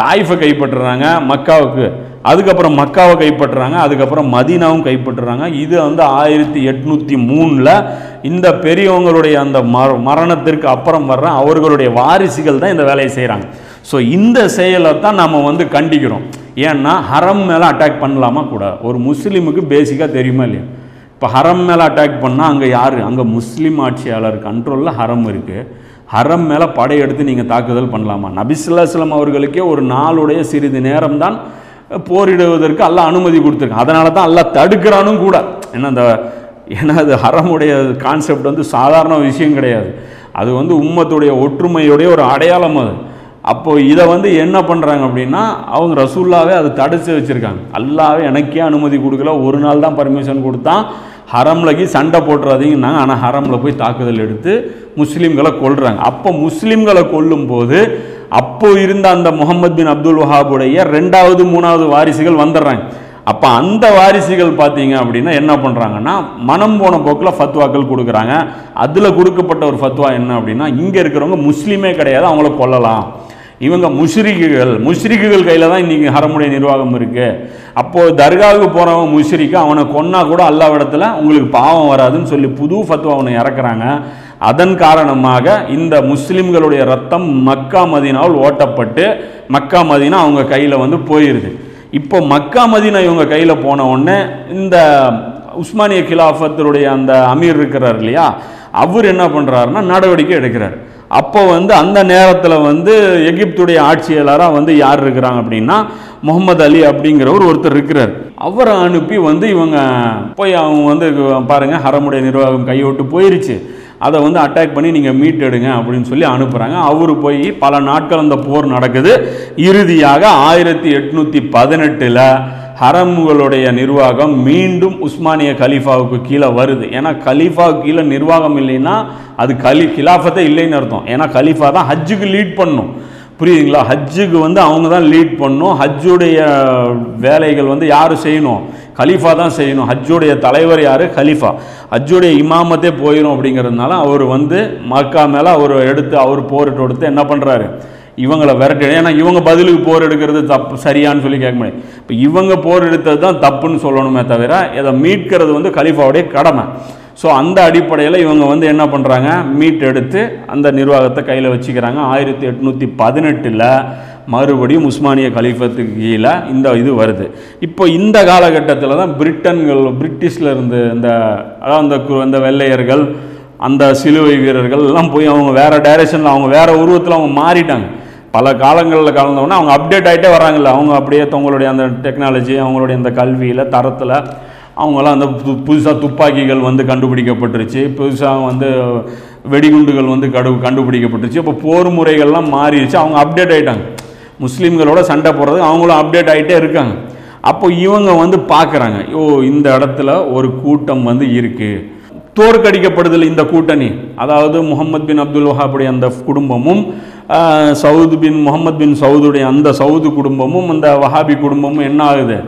தாயிஃபை கைப்பற்றுறாங்க மக்காவுக்கு. அதுக்கப்புறம் மக்காவை கைப்பற்றுறாங்க. அதுக்கப்புறம் மதீனாவும் கைப்பற்றுறாங்க. இது வந்து ஆயிரத்தி எட்நூற்றி மூணில் இந்த பெரியவங்களுடைய அந்த மர மரணத்திற்கு அப்புறம் வர்ற அவர்களுடைய வாரிசுகள் தான் இந்த வேலையை செய்கிறாங்க ஸோ இந்த செயலை தான் நம்ம வந்து கண்டிக்கிறோம். ஏன்னா ஹரம் மேலே அட்டாக் பண்ணலாமா கூட? ஒரு முஸ்லீமுக்கு பேசிக்காக தெரியுமா இல்லையா? இப்போ ஹரம் மேலே அட்டாக் பண்ணால் அங்கே யார்? அங்கே முஸ்லீம் ஆட்சியாளர் கண்ட்ரோலில் ஹரம் இருக்குது ஹரம் மேலே படையெடுத்து நீங்கள் தாக்குதல் பண்ணலாமா? நபிசுல்லாஸ்லம் அவர்களுக்கே ஒரு நாளுடைய சிறிது நேரம் தான் போரிடுவதற்கு எல்லாம் அனுமதி கொடுத்துருக்கான். அதனால தான் எல்லாம் தடுக்கிறானும் கூட. ஏன்னா அந்த ஏன்னா அது ஹரமுடைய கான்செப்ட் வந்து சாதாரண விஷயம் கிடையாது. அது வந்து உம்மத்துடைய ஒற்றுமையுடைய ஒரு அடையாளம் அது. அப்போது இதை வந்து என்ன பண்ணுறாங்க அப்படின்னா அவங்க ரசூல்லாவே அதை தடுத்து வச்சுருக்காங்க. அல்லாவே எனக்கே அனுமதி கொடுக்கல ஒரு நாள் தான் பர்மிஷன் கொடுத்தான். ஹரம்லகி சண்டை போட்டுறாதீங்கன்னாங்க ஆனால் ஹரமில் போய் தாக்குதல் எடுத்து முஸ்லீம்களை கொள்கிறாங்க அப்போ முஸ்லீம்களை கொல்லும்போது அப்போ இருந்த அந்த முகமது பின் அப்துல் வஹாபுடைய ரெண்டாவது மூணாவது வாரிசுகள் வந்துடுறாங்க. அப்போ அந்த வாரிசுகள் பார்த்தீங்க அப்படின்னா என்ன பண்ணுறாங்கன்னா மனம் போன போக்கில் ஃபத்வாக்கள் கொடுக்குறாங்க. அதில் கொடுக்கப்பட்ட ஒரு ஃபத்வா என்ன அப்படின்னா இங்கே இருக்கிறவங்க முஸ்லீமே கிடையாது அவங்கள கொல்லலாம். இவங்க முஷ்ரிக்குகள். முஷ்ரிக்குகள் கையில் தான் இன்றைக்கி ஹரமுடைய நிர்வாகம் இருக்குது அப்போது தர்காவுக்கு போகிறவன் முஷ்ரிக்கு அவனை கொன்னா கூட அல்லாவிடத்தில் உங்களுக்கு பாவம் வராதுன்னு சொல்லி புது ஃபத்வா அவனை இறக்குறாங்க. அதன் காரணமாக இந்த முஸ்லிம்களுடைய ரத்தம் மக்கா மதினாவில் ஓட்டப்பட்டு மக்கா மதீனா அவங்க கையில் வந்து போயிடுது இப்போ மக்கா மதீனா இவங்க கையில் போன உடனே இந்த உஸ்மானிய கிலாஃபத்தினுடைய அந்த அமீர் இருக்கிறார் இல்லையா? அவர் என்ன பண்ணுறாருன்னா நடவடிக்கை எடுக்கிறார். அப்போ வந்து அந்த நேரத்தில் வந்து எகிப்துடைய ஆட்சியாளராக வந்து யார் இருக்கிறாங்க அப்படின்னா முகமது அலி அப்படிங்கிறவர் ஒருத்தர் இருக்கிறார். அவரை அனுப்பி வந்து இவங்க போய் அவங்க வந்து பாருங்கள் ஹரமுடைய நிர்வாகம் கைவிட்டு போயிருச்சு. அதை வந்து அட்டாக் பண்ணி நீங்கள் மீட்டெடுங்க அப்படின்னு சொல்லி அனுப்புகிறாங்க அவர் போய் பல நாட்கள் அந்த போர் நடக்குது. இறுதியாக ஆயிரத்தி எட்நூற்றி பதினெட்டில் ஹரம்களுடைய நிர்வாகம் மீண்டும் உஸ்மானிய கலீஃபாவுக்கு கீழே வருது. ஏன்னா கலீஃபாவுக்கு கீழே நிர்வாகம் இல்லைன்னா அது கலி கிலாஃபத்தை இல்லைன்னு அர்த்தம். ஏன்னா கலீஃபா தான் ஹஜ்ஜுக்கு லீட் பண்ணும். புரியுதுங்களா? ஹஜ்ஜுக்கு வந்து அவங்க தான் லீட் பண்ணும். ஹஜ்ஜுடைய வேலைகள் வந்து யார் செய்யணும்? கலீஃபா தான் செய்யணும். ஹஜ்ஜுடைய தலைவர் யார்? கலீஃபா. ஹஜ்ஜுடைய இமாமத்தே போயிடும் அப்படிங்கிறதுனால அவர் வந்து மக்கா மேலே அவர் எடுத்து அவர் போரிட்டு கொடுத்து என்ன பண்ணுறாரு இவங்களை விரட்டி ஏன்னா இவங்க பதிலுக்கு போர் எடுக்கிறது தப்பு சரியான்னு சொல்லி கேட்க முடியாது. இப்போ இவங்க போர் எடுத்தது தான் தப்புன்னு சொல்லணுமே தவிர இதை மீட்கிறது வந்து கலிஃபாவுடைய கடமை. ஸோ அந்த அடிப்படையில் இவங்க வந்து என்ன பண்ணுறாங்க மீட் எடுத்து அந்த நிர்வாகத்தை கையில் வச்சுக்கிறாங்க. ஆயிரத்தி எட்நூற்றி பதினெட்டில் மறுபடியும் உஸ்மானிய கலீஃபத்துக்கு கீழே இந்த இது வருது. இப்போ இந்த காலகட்டத்தில் தான் பிரிட்டன்கள் பிரிட்டிஷில் இருந்து இந்த அதாவது அந்த கு- அந்த வெள்ளையர்கள் அந்த சிலுவை வீரர்கள் எல்லாம் போய் அவங்க வேறு டைரக்ஷனில் அவங்க வேறு உருவத்தில் அவங்க மாறிட்டாங்க. பல காலங்களில் கலந்தவொடனே அவங்க அப்டேட் ஆகிட்டே வராங்கல்ல. அவங்க அப்படியே தங்களுடைய அந்த டெக்னாலஜி அவங்களுடைய அந்த கல்வியில் தரத்தில் அவங்களாம் அந்த பு புதுசாக துப்பாக்கிகள் வந்து கண்டுபிடிக்கப்பட்டுருச்சு. புதுசாக வந்து வெடிகுண்டுகள் வந்து கடு கண்டுபிடிக்கப்பட்டுருச்சு. இப்போ போர் முறைகள்லாம் மாறிடுச்சு அவங்க அப்டேட் ஆகிட்டாங்க முஸ்லீம்களோட சண்டை போடுறது அவங்களும் அப்டேட் ஆகிட்டே இருக்காங்க. அப்போ இவங்க வந்து பார்க்குறாங்க ஓ இந்த இடத்துல ஒரு கூட்டம் வந்து இருக்குது தோற்கடிக்கப்படுதல் இந்த கூட்டணி. அதாவது முகமது பின் அப்துல் வஹாபுடைய அந்த குடும்பமும் சவுது பின் முகமது பின் சவுதுடைய அந்த சவுது குடும்பமும் அந்த வஹாபி குடும்பமும் என்ன ஆகுது?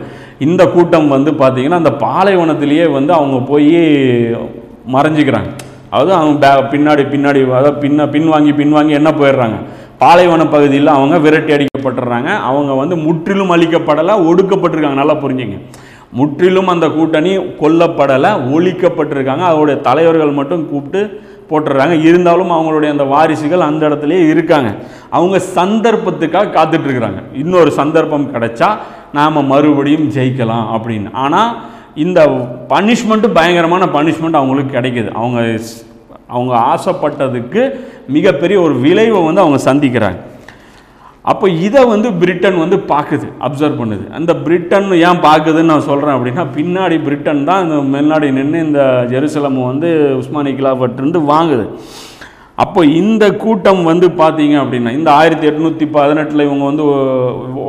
இந்த கூட்டம் வந்து பார்த்திங்கன்னா அந்த பாலைவனத்திலேயே வந்து அவங்க போய் மறைஞ்சிக்கிறாங்க. அதாவது அவங்க பே பின்னாடி பின்னாடி அதாவது பின்ன பின்வாங்கி பின்வாங்கி என்ன போயிடுறாங்க? பாலைவன பகுதியில் அவங்க விரட்டி அடிக்கப்பட்டுறாங்க. அவங்க வந்து முற்றிலும் அழிக்கப்படலை ஒடுக்கப்பட்டிருக்காங்க. நல்லா புரிஞ்சுங்க. முற்றிலும் அந்த கூட்டணி கொல்லப்படலை ஒழிக்கப்பட்டிருக்காங்க. அவருடைய தலைவர்கள் மட்டும் கூப்பிட்டு போட்டுடுறாங்க இருந்தாலும் அவங்களுடைய அந்த வாரிசுகள் அந்த இடத்துலயே இருக்காங்க. அவங்க சந்தர்ப்பத்துக்காக காத்துட்ருக்குறாங்க. இன்னொரு சந்தர்ப்பம் கிடைச்சா நாம் மறுபடியும் ஜெயிக்கலாம் அப்படின்னு. ஆனால் இந்த பனிஷ்மெண்ட்டு பயங்கரமான பனிஷ்மெண்ட் அவங்களுக்கு கிடைக்குது. அவங்க அவங்க ஆசைப்பட்டதுக்கு மிகப்பெரிய ஒரு விளைவை வந்து அவங்க சந்திக்கிறாங்க. அப்போ இதை வந்து பிரிட்டன் வந்து பார்க்குது அப்சர்வ் பண்ணுது. அந்த பிரிட்டன் ஏன் பார்க்குதுன்னு நான் சொல்கிறேன் அப்படின்னா பின்னாடி பிரிட்டன் தான் இந்த முன்னாடி நின்று இந்த ஜெருசலம் வந்து உஸ்மானி கிலாஃபட்டிருந்து வாங்குது. அப்போ இந்த கூட்டம் வந்து பார்த்தீங்க அப்படின்னா இந்த ஆயிரத்தி எட்நூற்றி பதினெட்டில் இவங்க வந்து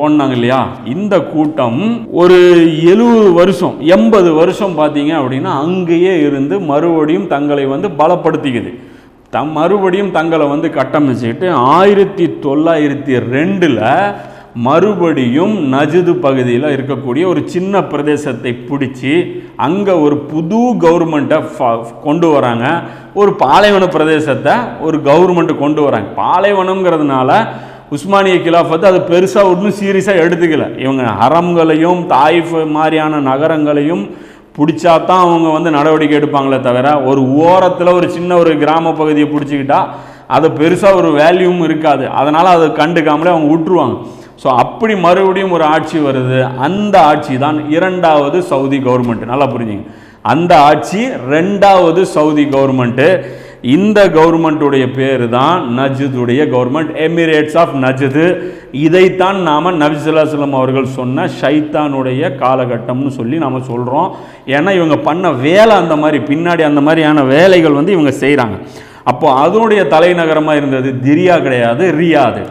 ஓடினாங்க இல்லையா? இந்த கூட்டம் ஒரு எழுபது வருஷம் எண்பது வருஷம் பார்த்தீங்க அப்படின்னா அங்கேயே இருந்து மறுபடியும் தங்களை வந்து பலப்படுத்திக்குது. தம் மறுபடியும் தங்களை வந்து கட்டமைச்சுக்கிட்டு ஆயிரத்தி தொள்ளாயிரத்தி ரெண்டில் மறுபடியும் நஜது பகுதியில் இருக்கக்கூடிய ஒரு சின்ன பிரதேசத்தை பிடிச்சி அங்கே ஒரு புது கவர்மெண்ட்டை கொண்டு வராங்க. ஒரு பாலைவன பிரதேசத்தை ஒரு கவர்மெண்ட்டு கொண்டு வராங்க. பாலைவனம்ங்கிறதுனால உஸ்மானிய கிலாஃபத்து அது பெருசாக ஒன்றும் சீரியஸாக எடுத்துக்கல. இவங்க ஹரம்களையும் தாயிஃப் மாதிரியான நகரங்களையும் பிடிச்சா தான் அவங்க வந்து நடவடிக்கை எடுப்பாங்களே தவிர ஒரு ஓரத்தில் ஒரு சின்ன ஒரு கிராம பகுதியை பிடிச்சிக்கிட்டா அது பெருசாக ஒரு வேல்யூவும் இருக்காது. அதனால் அதை கண்டுக்காமலே அவங்க விட்டுருவாங்க ஸோ அப்படி மறுபடியும் ஒரு ஆட்சி வருது. அந்த ஆட்சி தான் இரண்டாவது சவுதி கவர்மெண்ட் நல்லா புரிஞ்சுங்க. அந்த ஆட்சி ரெண்டாவது சவுதி கவர்மெண்ட்டு இந்த கவர்மெண்ட்டுடைய பேர் தான் நஜிதுடைய கவர்மெண்ட் எமிரேட்ஸ் ஆஃப் நஜ்து. இதைத்தான் நாம் நபிசுல்லாஸ்லம் அவர்கள் சொன்ன ஷைத்தானுடைய காலகட்டம்னு சொல்லி நாம் சொல்கிறோம் ஏன்னா இவங்க பண்ண வேலை அந்த மாதிரி பின்னாடி அந்த மாதிரியான வேலைகள் வந்து இவங்க செய்கிறாங்க அப்போ அதனுடைய தலைநகரமாக இருந்தது திரியா கிடையாது ரியாது.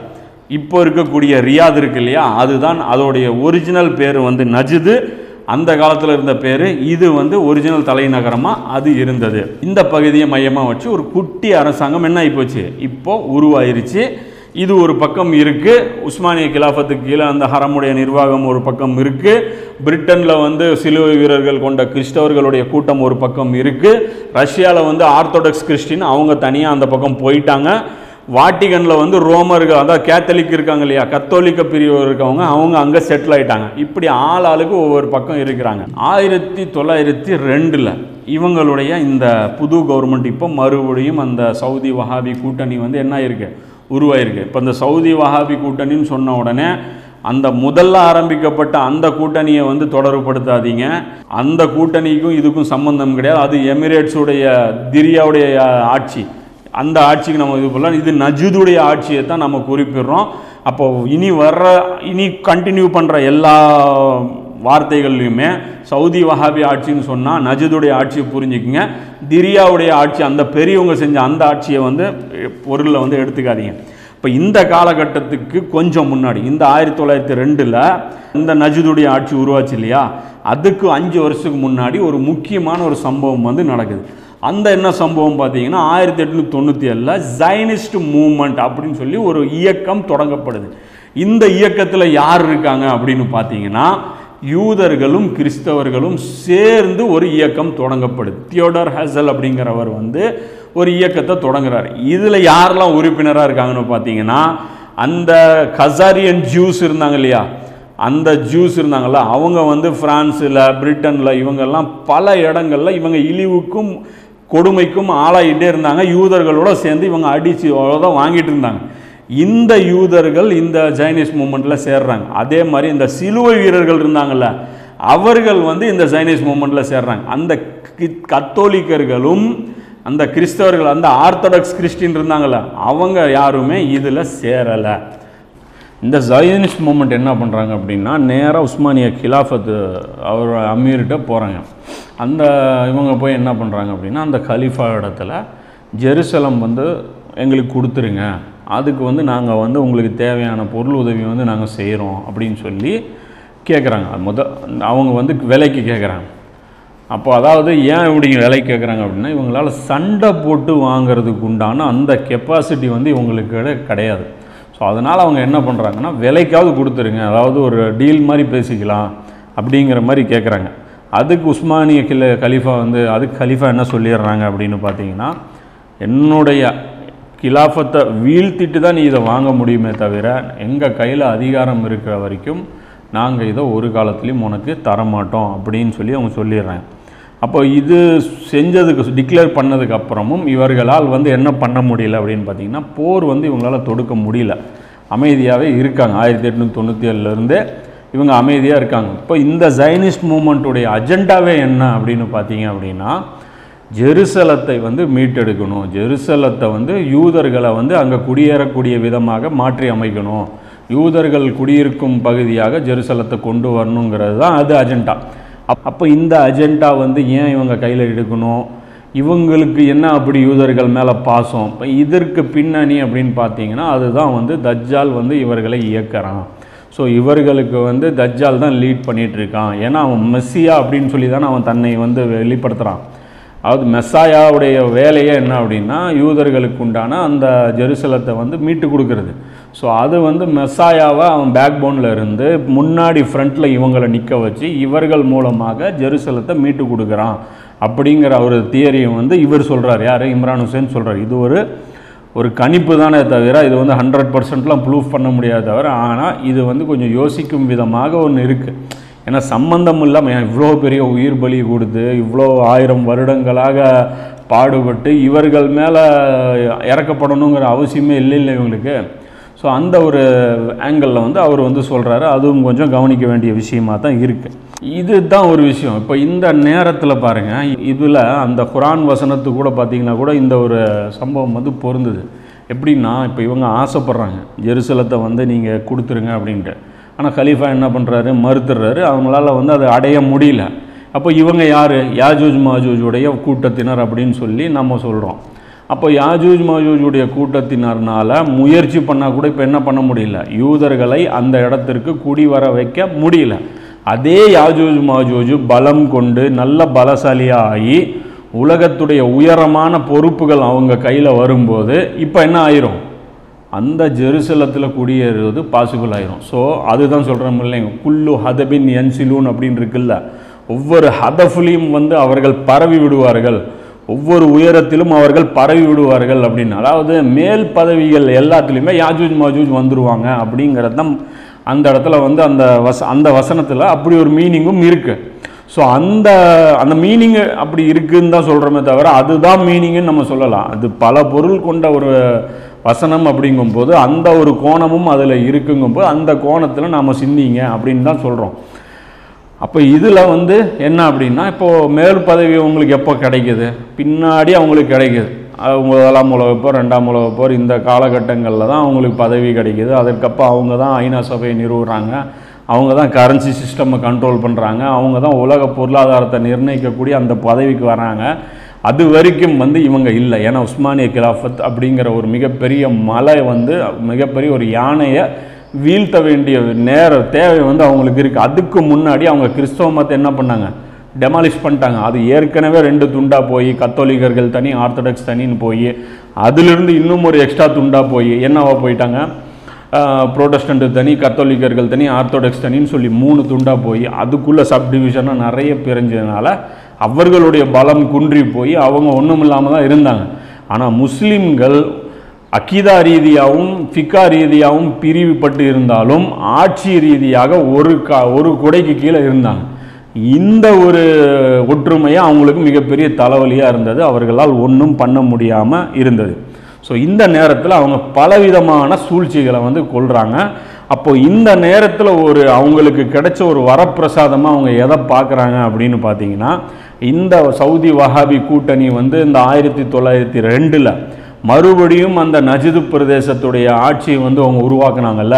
இப்போ இருக்கக்கூடிய ரியாது இருக்கு இல்லையா? அதுதான் அதோடைய ஒரிஜினல் பேர் வந்து நஜ்து. அந்த காலத்தில் இருந்த பேர் இது வந்து ஒரிஜினல் தலைநகரமாக அது இருந்தது. இந்த பகுதியை மையமாக வச்சு ஒரு குட்டி அரசாங்கம் என்ன ஆகிப்போச்சு இப்போது உருவாயிருச்சு. இது ஒரு பக்கம் இருக்குது உஸ்மானிய கிலாஃபத்துக்கு கீழே அந்த ஹரமுடைய நிர்வாகம் ஒரு பக்கம் இருக்குது பிரிட்டனில் வந்து சிலுவை வீரர்கள் கொண்ட கிறிஸ்தவர்களுடைய கூட்டம் ஒரு பக்கம் இருக்குது ரஷ்யாவில் வந்து ஆர்த்தோடாக்ஸ் கிறிஸ்டின் அவங்க தனியாக அந்த பக்கம் போயிட்டாங்க. வாட்டிகனில் வந்து ரோமர்கள் அதாவது கேத்தலிக் இருக்காங்க இல்லையா கத்தோலிக்க பிரிவு இருக்கவங்க அவங்க அங்கே செட்டில் ஆயிட்டாங்க. இப்படி ஆள் ஆளுக்கு ஒவ்வொரு பக்கம் இருக்கிறாங்க. ஆயிரத்தி தொள்ளாயிரத்தி ரெண்டில் இவங்களுடைய இந்த புது கவர்மெண்ட் இப்போ மறுபடியும் அந்த சவுதி வஹாபி கூட்டணி வந்து என்ன ஆயிருக்கு? உருவாயிருக்கு. இப்போ இந்த சவுதி வஹாபி கூட்டணின்னு சொன்ன உடனே அந்த முதல்ல ஆரம்பிக்கப்பட்ட அந்த கூட்டணியை வந்து தொடர்புபடுத்தாதீங்க. அந்த கூட்டணிக்கும் இதுக்கும் சம்பந்தம் கிடையாது. அது எமிரேட்ஸுடைய திரியாவுடைய ஆட்சி. அந்த ஆட்சிக்கு நம்ம இது பண்ணலாம். இது நஜுதுடைய ஆட்சியை தான் நம்ம குறிப்பிடுறோம். அப்போது இனி வர்ற இனி கண்டினியூ பண்ணுற எல்லா வார்த்தைகள்லையுமே சவுதி வஹாபி ஆட்சின்னு சொன்னால் நஜுதுடைய ஆட்சியை புரிஞ்சுக்குங்க. திரியாவுடைய ஆட்சி அந்த பெரியவங்க செஞ்ச அந்த ஆட்சியை வந்து பொருளில் வந்து எடுத்துக்காதீங்க. இப்போ இந்த காலகட்டத்துக்கு கொஞ்சம் முன்னாடி இந்த ஆயிரத்தி தொள்ளாயிரத்தி ரெண்டில் இந்த நஜுதுடைய ஆட்சி உருவாச்சு இல்லையா? அதுக்கு அஞ்சு வருஷத்துக்கு முன்னாடி ஒரு முக்கியமான ஒரு சம்பவம் வந்து நடக்குது. அந்த என்ன சம்பவம் பார்த்தீங்கன்னா ஆயிரத்தி எட்நூற்றி தொண்ணூற்றி ஏழில் ஜைனிஸ்ட் மூமெண்ட் அப்படின்னு சொல்லி ஒரு இயக்கம் தொடங்கப்படுது. இந்த இயக்கத்தில் யார் இருக்காங்க அப்படின்னு பார்த்தீங்கன்னா யூதர்களும் கிறிஸ்தவர்களும் சேர்ந்து ஒரு இயக்கம் தொடங்கப்படுது. தியோடர் ஹசல் அப்படிங்கிறவர் வந்து ஒரு இயக்கத்தை தொடங்குறாரு. இதில் யாரெல்லாம் உறுப்பினராக இருக்காங்கன்னு பார்த்தீங்கன்னா அந்த கசாரியன் ஜூஸ் இருந்தாங்க இல்லையா? அந்த ஜூஸ் இருந்தாங்கல்ல. அவங்க வந்து பிரான்ஸில் பிரிட்டனில் இவங்கெல்லாம் பல இடங்கள்ல இவங்க இழிவுக்கும் கொடுமைக்கும் ஆளாயிட்டே இருந்தாங்க. யூதர்களோட சேர்ந்து இவங்க அடித்து அவ்வளோதான் வாங்கிட்டு இருந்தாங்க. இந்த யூதர்கள் இந்த ஜைனிஸ் மூமெண்ட்டில் சேர்றாங்க. அதே மாதிரி இந்த சிலுவை வீரர்கள் இருந்தாங்கல்ல அவர்கள் வந்து இந்த ஜைனிஸ் மூமெண்ட்டில் சேர்றாங்க. அந்த கத்தோலிக்கர்களும் அந்த கிறிஸ்தவர்கள் அந்த ஆர்த்தடாக்ஸ் கிறிஸ்டின் இருந்தாங்கள்ல அவங்க யாருமே இதில் சேரலை. இந்த ஜயனிஸ்ட் மூமெண்ட் என்ன பண்ணுறாங்க அப்படின்னா நேராக உஸ்மானிய கிலாஃபத்து அவர் அமீர்கிட்ட போகிறாங்க அந்த இவங்க போய் என்ன பண்ணுறாங்க அப்படின்னா அந்த கலீஃபா இடத்துல ஜெருசலம் வந்து எங்களுக்கு கொடுத்துருங்க. அதுக்கு வந்து நாங்கள் வந்து உங்களுக்கு தேவையான பொருள் உதவி வந்து நாங்கள் செய்கிறோம் அப்படின்னு சொல்லி கேட்குறாங்க முத அவங்க வந்து விலைக்கு கேட்குறாங்க அப்போ அதாவது ஏன் இப்படி விலை கேட்குறாங்க அப்படின்னா இவங்களால சண்டை போட்டு வாங்குறதுக்கு உண்டான அந்த கெப்பாசிட்டி வந்து இவங்களுக்கு கிடையாது. ஸோ அதனால் அவங்க என்ன பண்ணுறாங்கன்னா விலைக்காவது கொடுத்துருங்க. அதாவது ஒரு டீல் மாதிரி பேசிக்கலாம் அப்படிங்கிற மாதிரி கேட்குறாங்க அதுக்கு உஸ்மானிய கில கலீஃபா வந்து அதுக்கு கலீஃபா என்ன சொல்லிடுறாங்க அப்படின்னு பார்த்தீங்கன்னா என்னுடைய கிலாஃபத்தை வீழ்த்திட்டு தான் நீ இதை வாங்க முடியுமே தவிர எங்கள் கையில் அதிகாரம் இருக்கிற வரைக்கும் நாங்கள் இதை ஒரு காலத்துலேயும் உனக்கு தரமாட்டோம் அப்படின்னு சொல்லி அவங்க சொல்லிடுறாங்க. அப்போ இது செஞ்சதுக்கு டிக்ளேர் பண்ணதுக்கு அப்புறமும் இவர்களால் வந்து என்ன பண்ண முடியல அப்படின்னு பார்த்தீங்கன்னா போர் வந்து இவங்களால் தொடுக்க முடியல. அமைதியாகவே இருக்காங்க. ஆயிரத்தி எட்நூற்றி தொண்ணூற்றி ஏழுலேருந்தே இவங்க அமைதியாக இருக்காங்க. இப்போ இந்த ஜைனிஸ்ட் மூமெண்ட்டுடைய அஜெண்டாவே என்ன அப்படின்னு பார்த்தீங்க அப்படின்னா ஜெருசலத்தை வந்து மீட்டெடுக்கணும். ஜெருசலத்தை வந்து யூதர்களை வந்து அங்கே குடியேறக்கூடிய விதமாக மாற்றி அமைக்கணும். யூதர்கள் குடியிருக்கும் பகுதியாக ஜெருசலத்தை கொண்டு வரணுங்கிறது தான் அது அஜெண்டா அப்போ இந்த அஜெண்டா வந்து ஏன் இவங்க கையில் எடுக்கணும்? இவங்களுக்கு என்ன அப்படி யூதர்கள் மேலே பாசம்? இப்போ இதற்கு பின்னணி அப்படின்னு பார்த்தீங்கன்னா அதுதான் வந்து தஜ்ஜால் வந்து இவர்களை இயக்கிறான். ஸோ இவர்களுக்கு வந்து தஜ்ஜால் தான் லீட் பண்ணிகிட்டு இருக்கான் ஏன்னா அவன் மெஸ்ஸியா அப்படின்னு சொல்லி தானே அவன் தன்னை வந்து வெளிப்படுத்துகிறான் அதாவது மெஸ்ஸாயாவுடைய வேலையே என்ன அப்படின்னா யூதர்களுக்கு உண்டான அந்த ஜெருசலத்தை வந்து மீட்டு கொடுக்கறது. ஸோ அது வந்து மெஸ்ஸாயாவை அவன் பேக் போனில் இருந்து முன்னாடி ஃப்ரண்ட்டில் இவங்களை நிற்க வச்சு இவர்கள் மூலமாக ஜெருசலத்தை மீட்டு கொடுக்குறான். அப்படிங்கிற ஒரு தியரியை வந்து இவர் சொல்கிறார் யார்? இம்ரான் ஹுசேன் சொல்கிறார் இது ஒரு ஒரு கணிப்பு தானே தவிர இது வந்து ஹண்ட்ரட் பர்சன்ட்லாம் ப்ரூஃப் பண்ண முடியாது தவிர ஆனால் இது வந்து கொஞ்சம் யோசிக்கும் விதமாக ஒன்று இருக்குது ஏன்னா சம்பந்தம் இல்லாமல் இவ்வளோ பெரிய உயிர் பலி கொடுத்து இவ்வளோ ஆயிரம் வருடங்களாக பாடுபட்டு இவர்கள் மேலே இறக்கப்படணுங்கிற அவசியமே இல்லை இல்லை இவங்களுக்கு. ஸோ அந்த ஒரு ஆங்கிளில் வந்து அவர் வந்து சொல்கிறாரு அதுவும் கொஞ்சம் கவனிக்க வேண்டிய விஷயமாக தான் இருக்குது இதுதான் ஒரு விஷயம். இப்போ இந்த நேரத்தில் பாருங்கள் இதில் அந்த குரான் வசனத்து கூட பார்த்தீங்கன்னா கூட இந்த ஒரு சம்பவம் வந்து பொருந்துது. எப்படின்னா இப்போ இவங்க ஆசைப்பட்றாங்க ஜெருசலத்தை வந்து நீங்கள் கொடுத்துருங்க அப்படின்ட்டு. ஆனால் கலீஃபா என்ன பண்ணுறாரு மறுத்துடுறாரு. அவங்களால வந்து அதை அடைய முடியல. அப்போ இவங்க யார்? யாஜூஜ் மாஜூஜுடைய கூட்டத்தினர் அப்படின்னு சொல்லி நம்ம சொல்கிறோம் அப்போ யாஜூஜ் மாஜூஜுடைய கூட்டத்தினர்னால முயற்சி பண்ணால் கூட இப்போ என்ன பண்ண முடியல? யூதர்களை அந்த இடத்திற்கு குடி வர வைக்க முடியல. அதே யாஜூஜ் மாஜூஜு பலம் கொண்டு நல்ல பலசாலியாகி உலகத்துடைய உயரமான பொறுப்புகள் அவங்க கையில் வரும்போது இப்போ என்ன ஆயிரும்? அந்த ஜெருசலத்தில் குடியேறுவது பாசிபிள் ஆயிரும். ஸோ அதுதான் சொல்கிறோம் இல்லைங்க குல்லு ஹதபின் என்சிலூன் அப்படின்னு இருக்குல்ல. ஒவ்வொரு ஹதஃபுலையும் வந்து அவர்கள் பரவி விடுவார்கள். ஒவ்வொரு உயரத்திலும் அவர்கள் பரவி விடுவார்கள் அப்படின்னு. அதாவது மேல் பதவிகள் எல்லாத்துலேயுமே யாஜூஜ் மாஜூஜ் வந்துடுவாங்க அப்படிங்கிறது தான் அந்த இடத்துல வந்து அந்த வச அந்த வசனத்தில் அப்படி ஒரு மீனிங்கும் இருக்குது ஸோ அந்த அந்த மீனிங் அப்படி இருக்குன்னு தான் சொல்கிறோமே தவிர அதுதான் மீனிங்குன்னு நம்ம சொல்லலாம். அது பல பொருள் கொண்ட ஒரு வசனம் அப்படிங்கும்போது அந்த ஒரு கோணமும் அதில் இருக்குங்கும்போது அந்த கோணத்தில் நாம் சிந்திங்க அப்படின்னு தான் சொல்கிறோம் அப்போ இதில் வந்து என்ன அப்படின்னா இப்போது மேல் பதவி உங்களுக்கு எப்போ கிடைக்குது? பின்னாடி அவங்களுக்கு கிடைக்குது. அவங்க முதலாம் உலகப்போர் ரெண்டாம் உலகப்போர் இந்த காலகட்டங்களில் தான் அவங்களுக்கு பதவி கிடைக்குது. அதற்கப்போ அவங்க தான் ஐநா சபையை நிறுவுறாங்க. அவங்க தான் கரன்சி சிஸ்டமை கண்ட்ரோல் பண்ணுறாங்க அவங்க தான் உலக பொருளாதாரத்தை நிர்ணயிக்கக்கூடிய அந்த பதவிக்கு வராங்க. அது வரைக்கும் வந்து இவங்க இல்லை. ஏன்னா உஸ்மானிய கிலாஃபத் அப்படிங்கிற ஒரு மிகப்பெரிய மலை வந்து மிகப்பெரிய ஒரு யானையை வீழ்த்த வேண்டிய நேர தேவை வந்து அவங்களுக்கு இருக்குது அதுக்கு முன்னாடி அவங்க கிறிஸ்தவ மதத்தை என்ன பண்ணாங்க? டெமாலிஷ் பண்ணிட்டாங்க. அது ஏற்கனவே ரெண்டு துண்டாக போய் கத்தோலிக்கர்கள் தனி ஆர்த்தடாக்ஸ் தனின்னு போய் அதிலிருந்து இன்னும் ஒரு எக்ஸ்ட்ரா துண்டாக போய் என்னவா போயிட்டாங்க? ப்ரோட்டஸ்டண்ட்டு தனி கத்தோலிக்கர்கள் தனி ஆர்த்தோடாக்ஸ் தனின்னு சொல்லி மூணு துண்டாக போய் அதுக்குள்ளே சப் டிவிஷனாக நிறைய பிரிஞ்சதுனால அவர்களுடைய பலம் குன்றி போய் அவங்க ஒன்றும் இல்லாமல் தான் இருந்தாங்க. ஆனால் முஸ்லீம்கள் அக்கீதா ரீதியாகவும் ஃபிக்கா ரீதியாகவும் பிரிவுபட்டு இருந்தாலும் ஆட்சி ரீதியாக ஒரு கா ஒரு குடைக்கு கீழே இருந்தாங்க. இந்த ஒரு ஒற்றுமையை அவங்களுக்கு மிகப்பெரிய தலைவலியாக இருந்தது. அவர்களால் ஒன்றும் பண்ண முடியாமல் இருந்தது. ஸோ இந்த நேரத்தில் அவங்க பலவிதமான சூழ்ச்சிகளை வந்து கொள்கிறாங்க அப்போது இந்த நேரத்தில் ஒரு அவங்களுக்கு கிடைச்ச ஒரு வரப்பிரசாதமாக அவங்க எதை பார்க்குறாங்க அப்படின்னு பார்த்தீங்கன்னா இந்த சவுதி வஹாபி கூட்டணி வந்து இந்த ஆயிரத்தி தொள்ளாயிரத்தி ரெண்டில் மறுபடியும் அந்த நஜிது பிரதேசத்துடைய ஆட்சியை வந்து அவங்க உருவாக்குனாங்கல்ல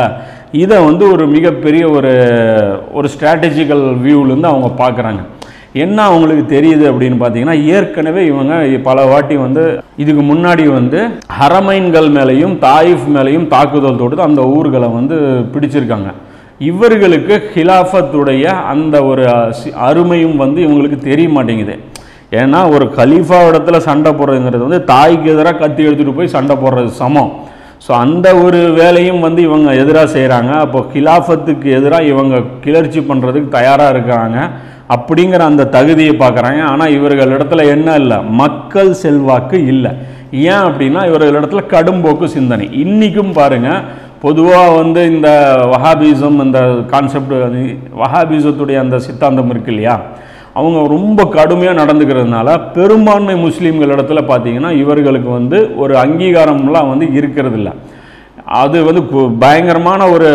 இதை வந்து ஒரு மிகப்பெரிய ஒரு ஒரு ஸ்ட்ராட்டஜிக்கல் வியூவிலேருந்து அவங்க பார்க்குறாங்க. என்ன அவங்களுக்கு தெரியுது அப்படின்னு பார்த்தீங்கன்னா ஏற்கனவே இவங்க பல வாட்டி வந்து இதுக்கு முன்னாடி வந்து ஹரமைன்கள் மேலேயும் தாயிஃப் மேலேயும் தாக்குதல் தொடுத்து அந்த ஊர்களை வந்து பிடிச்சிருக்காங்க. இவர்களுக்கு ஹிலாஃபத்துடைய அந்த ஒரு அருமையும் வந்து இவங்களுக்கு தெரிய மாட்டேங்குது. ஏன்னா ஒரு கலீஃபா இடத்துல சண்டை போடுறதுங்கிறது வந்து தாய்க்கு எதிராக கத்தி எடுத்துகிட்டு போய் சண்டை போடுறது சமம். ஸோ அந்த ஒரு வேலையும் வந்து இவங்க எதிராக செய்கிறாங்க அப்போ கிலாஃபத்துக்கு எதிராக இவங்க கிளர்ச்சி பண்ணுறதுக்கு தயாராக இருக்கிறாங்க அப்படிங்கிற அந்த தகுதியை பார்க்குறாங்க. ஆனால் இவர்களிடத்துல என்ன இல்லை? மக்கள் செல்வாக்கு இல்லை. ஏன் அப்படின்னா இவர்களிடத்துல கடும்போக்கு சிந்தனை. இன்றைக்கும் பாருங்கள் பொதுவாக வந்து இந்த வஹாபிசம் இந்த கான்செப்ட் வஹாபிசத்துடைய அந்த சித்தாந்தம் இருக்கு இல்லையா? அவங்க ரொம்ப கடுமையாக நடந்துக்கிறதுனால பெரும்பான்மை முஸ்லீம்கள் இடத்துல பார்த்தீங்கன்னா இவர்களுக்கு வந்து ஒரு அங்கீகாரம்லாம் வந்து இருக்கிறதில்ல. அது வந்து பயங்கரமான ஒரு